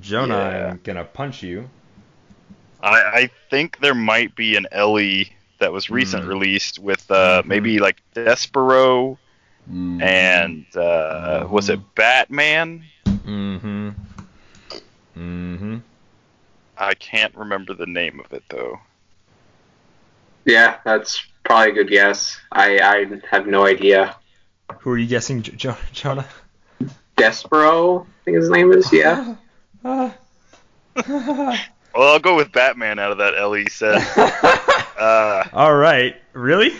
Jonah, Yeah. I'm going to punch you. I, I think there might be an LE that was recent Mm. released with uh, Mhm. maybe like Despero Mm. and uh, was it Batman? Mm-hmm. Mm-hmm. I can't remember the name of it though. Yeah, that's probably a good guess. I, I have no idea. Who are you guessing, J- Jo- Jonah? Despero, I think his name is, yeah. Well, I'll go with Batman out of that LE set. uh, All right. Really?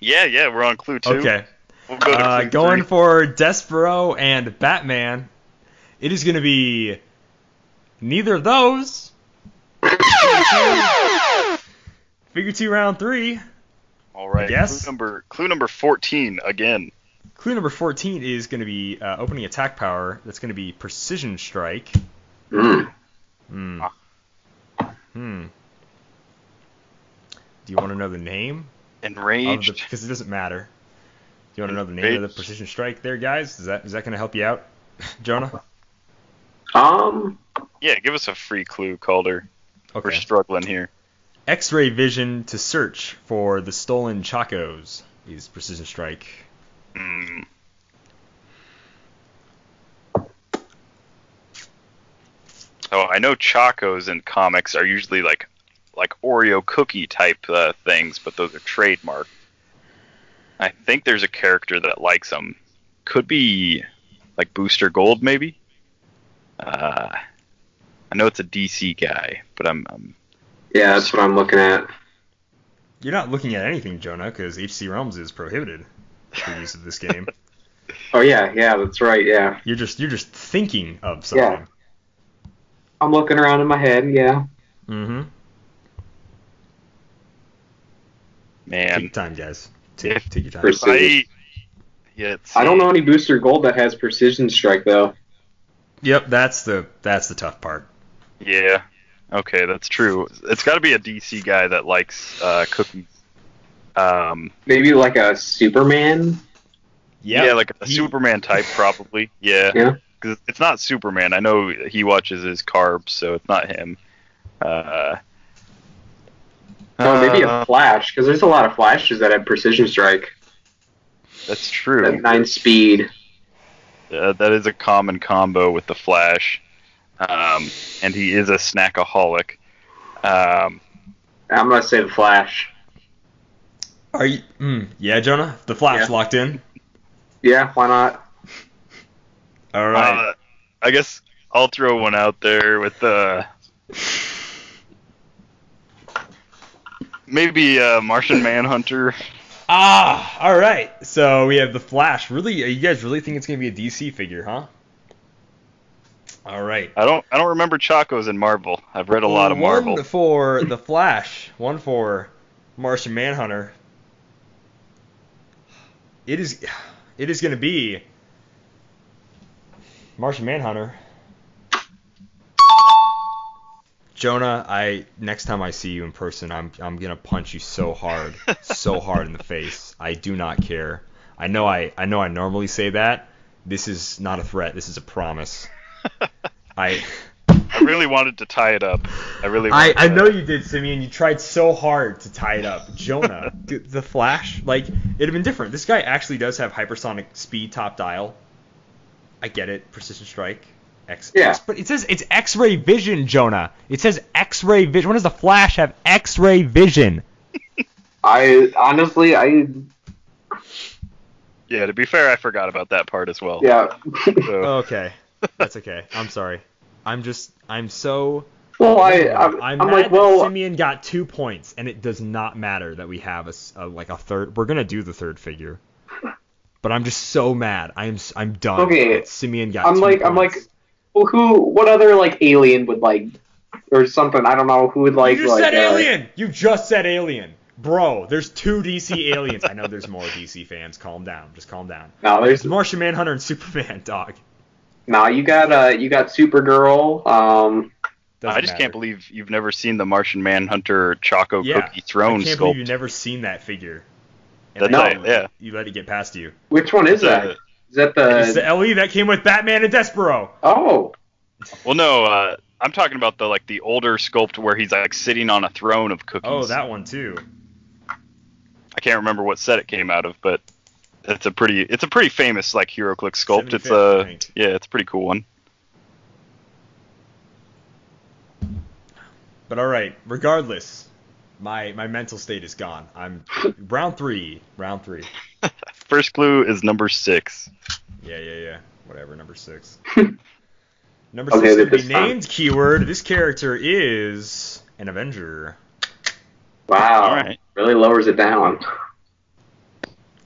yeah, yeah, we're on clue two. Okay. We'll go to Uh, going three. for Despero and Batman. It is going to be neither of those. Figure two, round three. All right. Yes? Clue number clue number fourteen again. Clue number 14 is going to be uh, opening attack power. That's going to be Precision Strike. Mm. Hmm. Ah. Hmm. Do you want to know the name? Of the, Enraged. because it doesn't matter. Do you want to know the name of the Precision Strike there, guys? Is that is that going to help you out, Jonah? Um, Yeah, give us a free clue, Kalder. Okay. We're struggling here. X-ray vision to search for the stolen Chocos. is Precision Strike. Hmm. Oh, I know Chocos in comics are usually like like Oreo cookie type uh, things, but those are trademark. I think there's a character that likes them. Could be like Booster Gold, maybe. Uh, I know it's a DC guy, but I'm, I'm Yeah, that's what I'm looking at. You're not looking at anything, Jonah, because HC Realms is prohibited for use of this game. Oh yeah, yeah, that's right. Yeah, You're just you're just thinking of something. Yeah. I'm looking around in my head. Yeah. Mm-hmm. Take your time, guys. Take, If- take your time. Pers- I yeah, I don't know any booster gold that has precision strike though. Yep, that's the that's the tough part. Yeah. Okay, that's true. It's got to be a DC guy that likes uh, cookies. Um, Maybe like a Superman. yeah, like a He- Superman type, probably. Yeah. Yeah. Because it's not Superman. I know he watches his carbs, so it's not him. Uh, Oh, maybe uh, a Flash because there's a lot of Flashes that have precision strike That's true. at nine speed. Uh, that is a common combo with the Flash, um, and he is a snackaholic. Um, I'm gonna say the Flash. Are you? Mm, yeah, Jonah. The Flash Yeah. locked in. Yeah, why not? All right. uh, I guess I'll throw one out there with uh, maybe uh, Martian Manhunter. ah, all right. So we have the Flash. Really, you guys really think it's gonna be a DC figure, huh? All right. I don't I don't remember Chocos in Marvel. I've read a lot of Marvel. One for the Flash. One for Martian Manhunter. It is. It is gonna be Martian Manhunter. Jonah, I next time I see you in person, I'm I'm gonna punch you so hard, so hard in the face. I do not care. I know I I know I normally say that. This is not a threat. This is a promise. I I really wanted to tie it up. I really. I, I know you did, Simeon. You tried so hard to tie it up. Jonah, the Flash, like it'd have been different. This guy actually does have hypersonic speed, top dial. I get it, precision strike, X. Yeah. X- but it says it's X-ray vision, Jonah. It says X-ray vision. When does the Flash have X-ray vision? I honestly, I Yeah. To be fair, I forgot about that part as well. yeah. So, Okay, that's okay. I'm sorry. I'm just I'm so. well, I I'm, I'm, I'm mad like, that well, Simeon got two points, and it does not matter that we have a, s- a- like a third. We're gonna do the third figure, but I'm just so mad. I'm s- I'm done. Okay, that Simeon got. I'm two like, I'm like, points. Well, who? What other like alien would like, or something? I don't know who would like. you just like, said uh, alien. You just said alien, bro. There's two DC aliens. I know there's more DC fans. Calm down. Just calm down. No, there's It's Martian Manhunter and Superman, dog. no. You got uh, you got Supergirl. Um, Doesn't I just matter. can't believe you've never seen the Martian Manhunter Choco Yeah, Cookie Throne I can't sculpt. believe you've never seen that figure. And That's then right, you- yeah. You let it get past you. which one is The- that? Is that the? it's the LE that came with Batman and Despero. oh, Well, no, uh, I'm talking about the like the older sculpt where he's like sitting on a throne of cookies. Oh, that one too. I can't remember what set it came out of, but it's a pretty it's a pretty famous like HeroClix sculpt. It's 75th, I a think. yeah, it's a pretty cool one. But all right, regardless, my my mental state is gone. I'm round three. Round three. First clue is number six. Yeah, yeah, yeah. Whatever. Number six. Number Okay, six would be this time. named keyword. This character is an Avenger. wow! All right. Really lowers it down.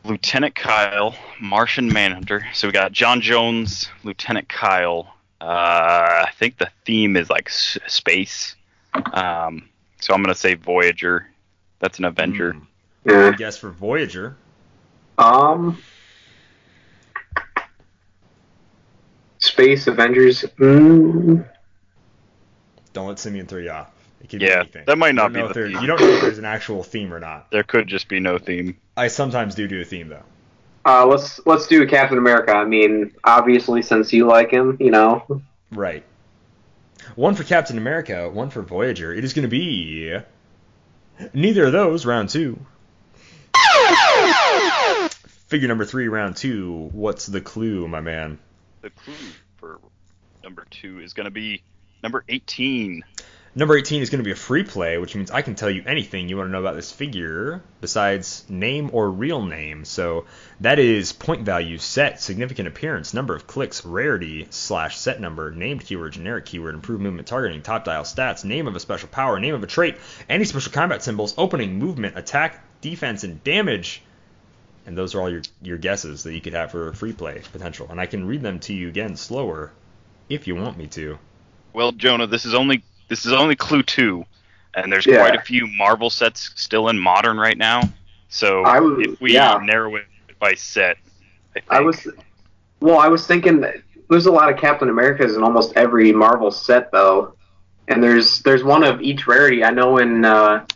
Lieutenant Kyle, Martian Manhunter. So we got J'onn J'onzz, Lieutenant Kyle. Uh, I think the theme is like s- space. Um, so I'm gonna say Voyager. That's an Avenger. Hmm. Yeah. Guess for Voyager. Um, Space Avengers. Mm, Don't let Simeon throw you off. It could be Yeah, anything. that might not be know the there- theme. You don't know if there's an actual theme or not. There could just be no theme. I sometimes do do a theme though. uh, let's let's do Captain America. I mean, obviously, since you like him, you know. Right. One for Captain America, one for Voyager. It is going to be neither of those. Round two. Figure number three, round two. What's the clue, my man? The clue for number two is going to be number 18. Number 18 is going to be a free play, which means I can tell you anything you want to know about this figure besides name or real name. So that is point value, set, significant appearance, number of clicks, rarity, slash set number, named keyword, generic keyword, improved movement targeting, top dial stats, name of a special power, name of a trait, any special combat symbols, opening, movement, attack, defense, and damage. And those are all your, your guesses that you could have for free play potential. And I can read them to you again slower if you want me to. Well, Jonah, this is only this is only clue two, and there's Yeah. quite a few Marvel sets still in modern right now. So I would- if we yeah. narrow it by set, I, think, I was, well, I was thinking that there's a lot of Captain Americas in almost every Marvel set though, and there's there's one of each rarity. I know in uh,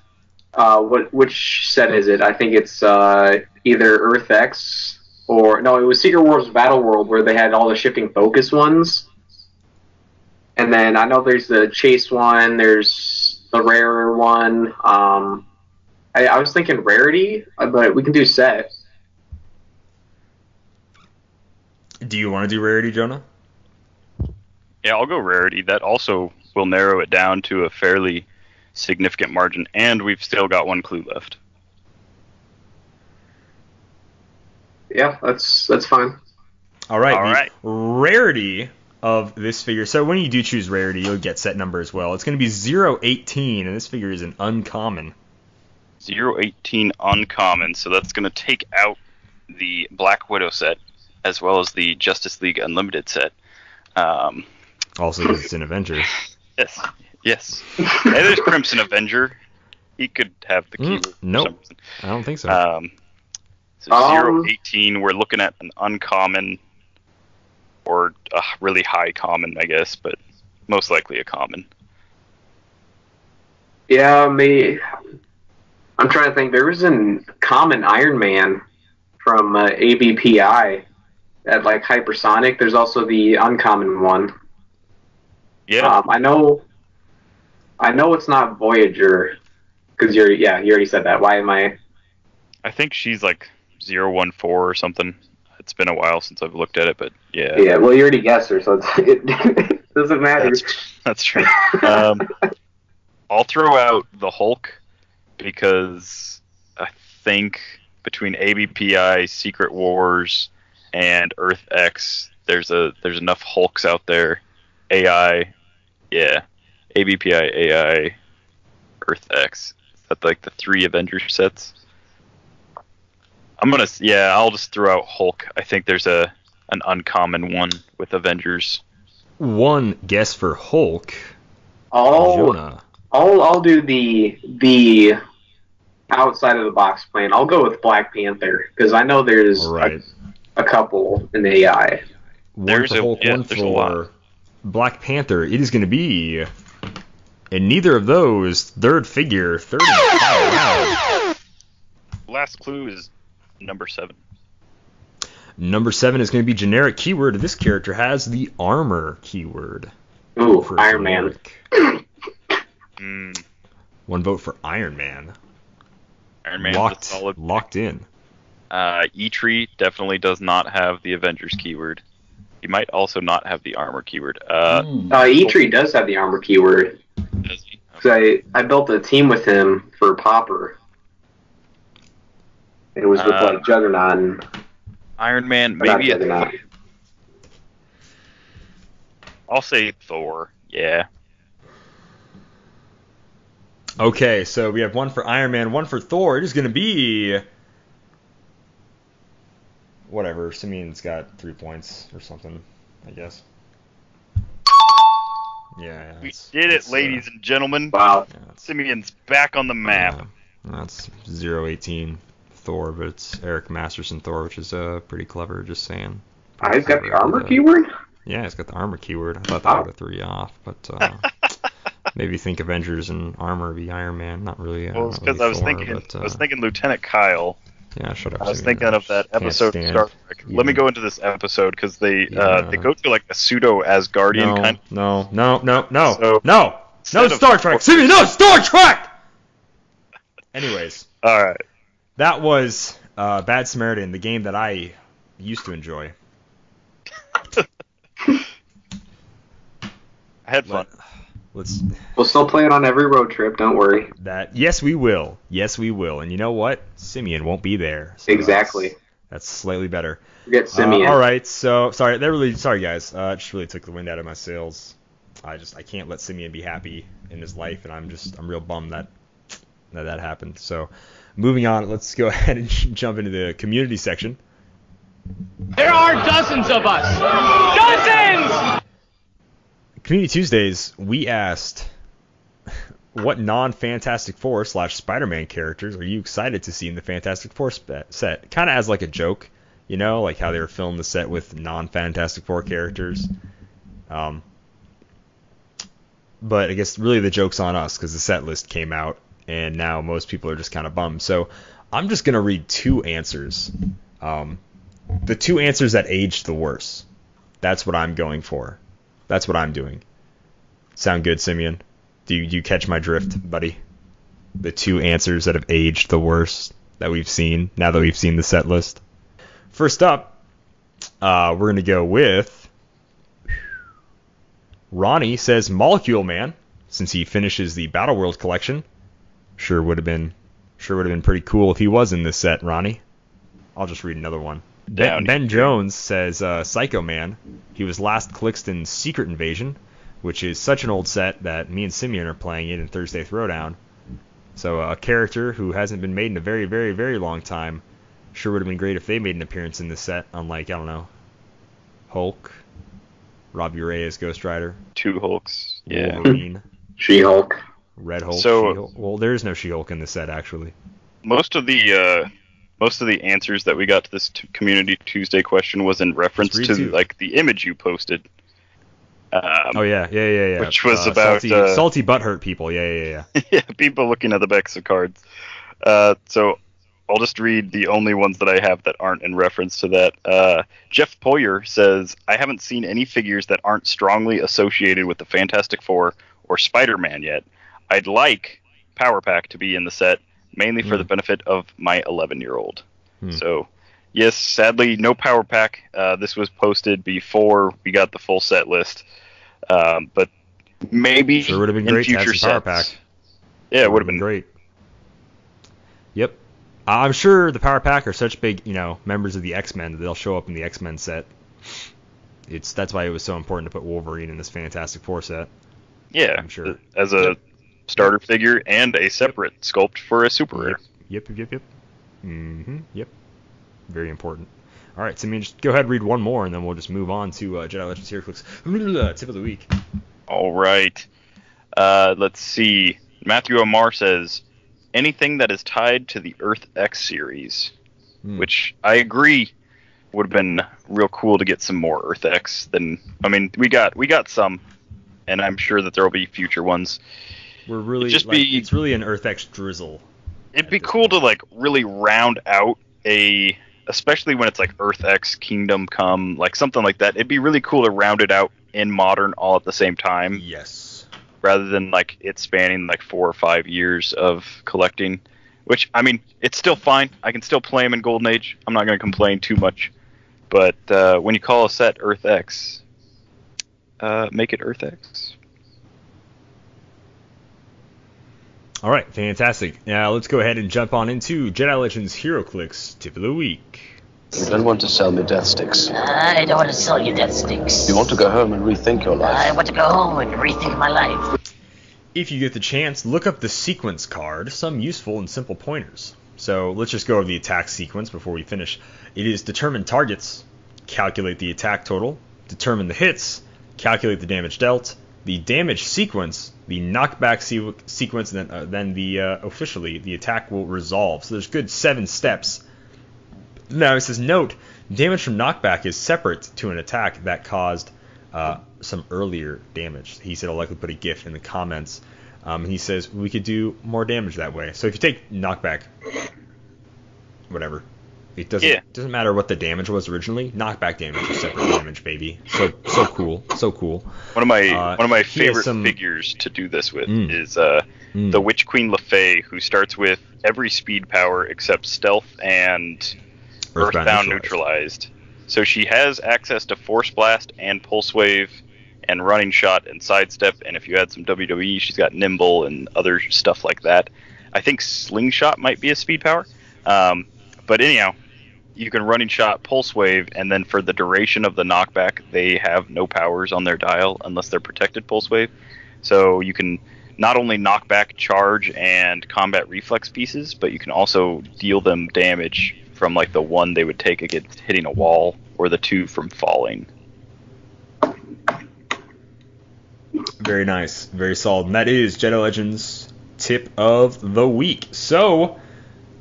uh, what which set is it? I think it's uh, either Earth X or no, it was Secret Wars Battle World where they had all the shifting focus ones. And then I know there's the chase one. There's the rarer one. Um, I, I was thinking rarity, uh, but we can do set. Do you want to do rarity, Jonah? yeah, I'll go rarity. That also will narrow it down to a fairly significant margin, and we've still got one clue left. Yeah, that's that's fine. All right. All right. Rarity of this figure. So when you do choose rarity, you'll get set number as well. It's going to be 018, and this figure is an uncommon. 018 uncommon, so that's going to take out the Black Widow set as well as the Justice League Unlimited set. Um, Also, because it's an Avenger. yes, yes. and there's Crimson Avenger. He could have the Mm, keyword. nope. I don't think so. Um, so Um, 018, we're looking at an uncommon or a really high common, I guess, but most likely a common. Yeah, me. I'm trying to think. There was a common Iron Man from uh, ABPI at like hypersonic. There's also the uncommon one. Yeah, Um, I know. I know it's not Voyager because you're. Yeah, you already said that. Why am I? I think she's like 014 or something. It's been a while since I've looked at it, but yeah. Yeah, well, you already guessed her, so it's, it doesn't matter. That's, that's true. Um, I'll throw out the Hulk because I think between ABPI, Secret Wars, and Earth X, there's a there's enough Hulks out there. AI, yeah, ABPI, AI, Earth X. Is that like the three Avengers sets? I'm gonna yeah, I'll just throw out Hulk. I think there's a an uncommon one with Avengers. One guess for Hulk. I'll, Jonah. I'll, I'll do the the outside of the box plan. I'll go with Black Panther because I know there's All right. a, a couple in the AI. One There's for a- Hulk, yeah, one there's a lot. for Black Panther. It is going to be and neither of those third figure, third and final. Last clue is number seven. Number seven is going to be generic keyword. This character has the armor keyword. Ooh, for Iron Man. generic. Mm, One vote for Iron Man. Iron Man locked, solid. locked in. Uh, E-Tree definitely does not have the Avengers keyword. He might also not have the armor keyword. Uh, Hmm. Uh, E-Tree does have the armor keyword. does he? 'Cause I, I built a team with him for Popper. It was with Uh, like Juggernaut and Iron Man, maybe. A, Juggernaut. I'll say Thor. Yeah. Okay, so we have one for Iron Man, one for Thor. It is going to be whatever. Simeon's got three points or something, I guess. Yeah, We did it, it's, uh, ladies and gentlemen. Wow. yeah, Simeon's back on the map. yeah, that's 018 Thor, but it's Eric Masterson Thor, which is uh, pretty clever. Just saying. Ah, he's got the armor but, uh, keyword? Yeah, it's got the armor keyword. I thought that Wow. would have threw you off, but uh, maybe think Avengers and armor be Iron Man. Not really. Uh, Well, it's because really I was Thor, thinking, but, uh, I was thinking Lieutenant Kyle. Yeah, shut up. I was thinking of that episode of Star Trek. Let me go into this episode because they Yeah. uh, they go to like a pseudo Asgardian No, kind. no, no, no, no, So, no, no, instead Star Trek. Simeon, no, Star Trek. Anyways, All right. That was uh, Bad Samaritan, the game that I used to enjoy. I had fun. Let's We'll still play it on every road trip. Don't worry. that. Yes, we will. Yes, we will. And you know what? Simeon won't be there. so Exactly. That's, that's slightly better. Forget Uh, Simeon. all right. So sorry. That really. Sorry, guys. Uh, just really took the wind out of my sails. I just I can't let Simeon be happy in his life, and I'm just I'm real bummed that that that happened. So moving on. Let's go ahead and jump into the community section. There are dozens of us. Dozens! Community Tuesdays, we asked what non-Fantastic Four slash Spider-Man characters are you excited to see in the Fantastic Four set? Kind of as like a joke, you know, like how they were filming the set with non-Fantastic Four characters. Um, but I guess really the joke's on us because the set list came out and now most people are just kind of bummed. So I'm just gonna read two answers. Um, the two answers that aged the worst. That's what I'm going for. That's what I'm doing. Sound good, Simeon? Do you, do you catch my drift, buddy? The two answers that have aged the worst that we've seen now that we've seen the set list. First up, uh, we're gonna go with Ronnie says Molecule Man, since he finishes the Battle World collection. Sure would have been, sure would have been pretty cool if he was in this set, Ronnie. I'll just read another one. Ben, Down. ben Jones says uh, Psycho Man. He was last Clixton's Secret Invasion, which is such an old set that me and Simeon are playing it in Thursday Throwdown. So uh, a character who hasn't been made in a very, very, very long time. Sure would have been great if they made an appearance in this set, unlike, I don't know, Hulk, Robbie Reyes, Ghost Rider, Two Hulks. Yeah. Wolverine, She-Hulk. Red Hulk, So- She-Hulk. Well, there is no She-Hulk in the set, actually. Most of the uh, most of the answers that we got to this t- Community Tuesday question was in reference to two. like the image you posted. Um, Oh, yeah, yeah, yeah, yeah. Which was Uh, about, Salty, uh, salty butthurt people. Yeah, yeah, yeah. yeah, people looking at the backs of cards. Uh, so I'll just read the only ones that I have that aren't in reference to that. Uh, Jeff Polier says, I haven't seen any figures that aren't strongly associated with the Fantastic Four or Spider Man yet. I'd like Power Pack to be in the set, mainly for Hmm. the benefit of my 11 year old. Hmm. So, yes, sadly, no Power Pack. Uh, this was posted before we got the full set list. Um, but maybe Sure would have been in great future some Power sets. Pack. Yeah, it would have been great. Yep. I'm sure the Power Pack are such big, you know, members of the X-Men that they'll show up in the X-Men set. It's that's why it was so important to put Wolverine in this Fantastic Four set. Yeah, I'm sure. As a starter figure and a separate sculpt for a super rare. Yep, yep, yep, yep. Mm-hmm. Yep. Very important. All right, so I mean, just go ahead and read one more, and then we'll just move on to uh, Jedi Legends HeroClix tip of the week. All right. Uh, let's see. Matthew Omar says anything that is tied to the Earth X series, Hmm. which I agree would have been real cool to get some more Earth X. Than I mean, we got we got some, and I'm sure that there will be future ones. We're really just like, be- it's really an Earth X drizzle. It'd be cool to like really round out a especially when it's like Earth X Kingdom Come, like something like that. It'd be really cool to round it out in modern all at the same time Yes. rather than like it spanning like 4 or 5 years of collecting, which I mean, it's still fine. I can still play them in Golden Age. I'm not going to complain too much. But uh, when you call a set Earth X, uh, make it Earth X. All right, fantastic. Now let's go ahead and jump on into Jedi Legends HeroClix tip of the week. You don't want to sell me death sticks. I don't want to sell you death sticks. You want to go home and rethink your life. I want to go home and rethink my life. If you get the chance, look up the sequence card, some useful and simple pointers. So let's just go over the attack sequence before we finish. It is determine targets, calculate the attack total, determine the hits, calculate the damage dealt, the damage sequence, the knockback se- sequence, and then, uh, then the uh, officially the attack will resolve. So there's good seven steps. Now it says note damage from knockback is separate to an attack that caused uh, some earlier damage. He said I'll likely put a GIF in the comments. Um, he says we could do more damage that way. So if you take knockback, whatever, it doesn't Yeah. doesn't matter what the damage was originally. Knockback damage is separate damage, baby. So so cool, so cool. One of my Uh, one of my favorite some- figures to do this with Mm. is uh, Mm. the Witch Queen LeFay, who starts with every speed power except stealth and Earthbound Earthbound, neutralized. neutralized. So she has access to Force Blast and Pulse Wave and Running Shot and Sidestep. And if you add some WWE, she's got Nimble and other stuff like that. I think Slingshot might be a speed power. Um, but anyhow, you can Running Shot, Pulse Wave, and then for the duration of the knockback, they have no powers on their dial unless they're protected Pulse Wave. So you can not only knock back charge and combat reflex pieces, but you can also deal them damage from like the one they would take against hitting a wall or the two from falling. Very nice, very solid. And that is Jedi Legends tip of the week. So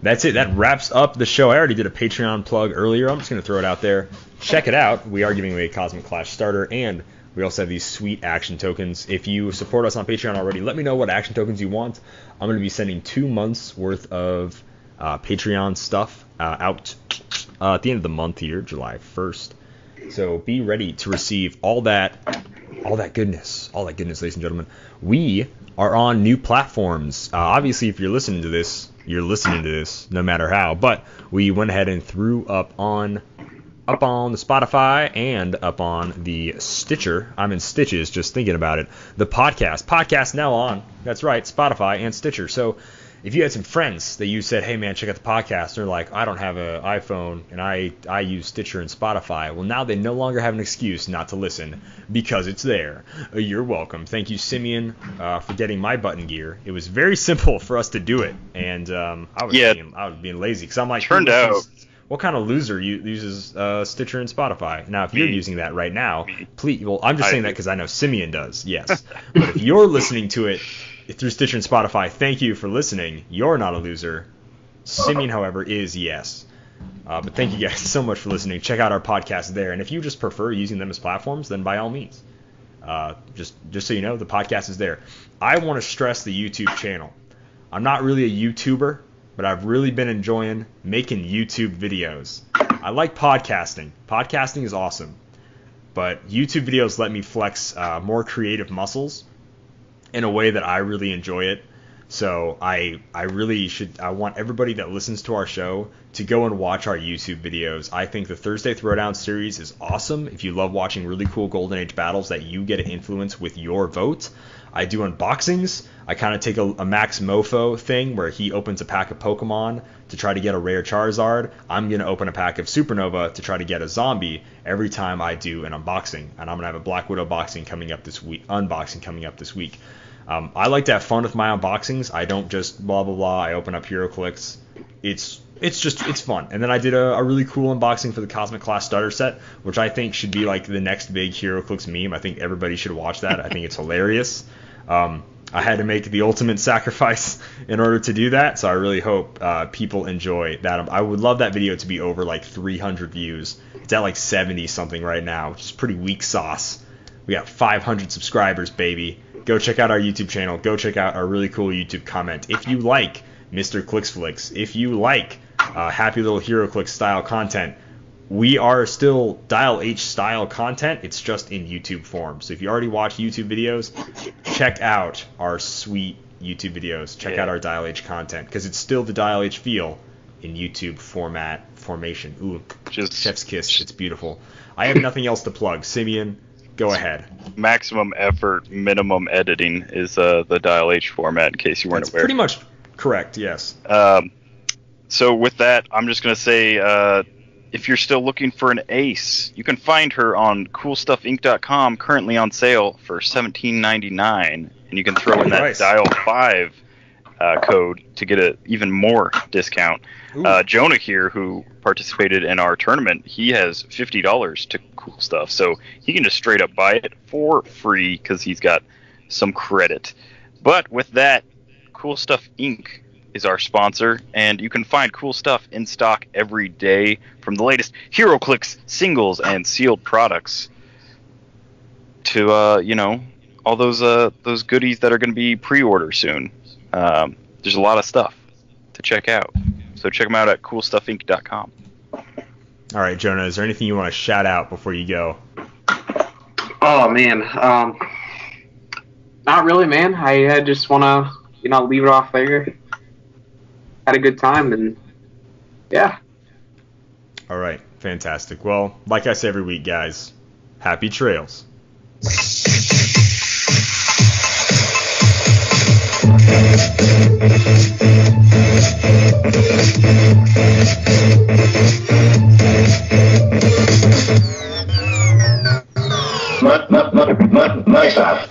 that's it. That wraps up the show. I already did a Patreon plug earlier. I'm just gonna throw it out there. Check it out. We are giving away a Cosmic Clash starter, and we also have these sweet action tokens. If you support us on Patreon already, let me know what action tokens you want. I'm gonna be sending two months worth of uh, Patreon stuff uh, out uh, at the end of the month here, July 1st. So be ready to receive all that, all that goodness, all that goodness, ladies and gentlemen. We are on new platforms. Uh, obviously, if you're listening to this, you're listening to this no matter how. But we went ahead and threw up on, up on the Spotify and up on the Stitcher. I'm in stitches just thinking about it. The podcast, podcast now on. That's right, Spotify and Stitcher. So if you had some friends that you said, "Hey man, check out the podcast," and they're like, "I don't have an iPhone and I I use Stitcher and Spotify," well now they no longer have an excuse not to listen because it's there. Uh, You're welcome. Thank you, Simeon, uh, for getting my button gear. It was very simple for us to do it, and um, I was Yeah. being, I was being lazy because I'm like, Turned out- What kind of loser uses uh, Stitcher and Spotify? Now, if you're using that right now, please. Well, I'm just I saying that because I know Simeon does. Yes, but if you're listening to it through Stitcher and Spotify, thank you for listening. You're not a loser. Simeon, however, is yes. Uh, but thank you guys so much for listening. Check out our podcast there, and if you just prefer using them as platforms, then by all means, uh, just just so you know, the podcast is there. I want to stress the YouTube channel. I'm not really a YouTuber, but I've really been enjoying making YouTube videos. I like podcasting. Podcasting is awesome, but YouTube videos let me flex uh, more creative muscles in a way that I really enjoy it. So I I really should I want everybody that listens to our show to go and watch our YouTube videos. I think the Thursday Throwdown series is awesome. If you love watching really cool Golden Age battles that you get to influence with your vote, I do unboxings. I kind of take a, a Maxmoefoe thing where he opens a pack of Pokemon to try to get a rare Charizard. I'm gonna open a pack of Supernova to try to get a zombie every time I do an unboxing, and I'm gonna have a Black Widow boxing coming up this week. Unboxing coming up this week. Um, I like to have fun with my unboxings. I don't just blah blah blah. I open up HeroClix. It's it's just it's fun. And then I did a, a really cool unboxing for the Cosmic Clash starter set, which I think should be like the next big HeroClix meme. I think everybody should watch that. I think it's hilarious. Um, I had to make the ultimate sacrifice in order to do that, so I really hope uh, people enjoy that. I would love that video to be over like 300 views. It's at like 70 something right now, which is pretty weak sauce. We got 500 subscribers, baby. Go check out our YouTube channel. Go check out our really cool YouTube comment. If you like Mr. Clix Flix, if you like uh, Happy Little Hero Click style content, we are still Dial H style content. It's just in YouTube form. So if you already watch YouTube videos, check out our sweet YouTube videos. Check Yeah. out our Dial H content because it's still the Dial H feel in YouTube format formation. Ooh, Just chef's kiss. It's beautiful. I have nothing else to plug. Simeon, go ahead. maximum effort, minimum editing is uh, the Dial H format. In case you weren't That's aware. pretty much correct. Yes. Um, so with that, I'm just gonna say, uh, if you're still looking for an ace, you can find her on CoolStuffInc.com, currently on sale for $17.99, and you can throw in that Nice. Dial Five uh, code to get an even more discount. Uh, Jonah here, who participated in our tournament, he has fifty dollars to Cool Stuff, so he can just straight up buy it for free because he's got some credit. But with that, Cool Stuff Inc. is our sponsor, and you can find cool stuff in stock every day from the latest HeroClix singles and sealed products to uh, you know all those uh, those goodies that are going to be pre-order soon. Um, there's a lot of stuff to check out, so check them out at coolstuffinc.com. All right, Jonah, is there anything you want to shout out before you go? Oh man, um, not really, man. I, I just want to, you know, leave it off there. Had a good time, and yeah. All right, fantastic. Well, like I say every week, guys, happy trails. Thank you. Maar, maar, maar, maar, maar,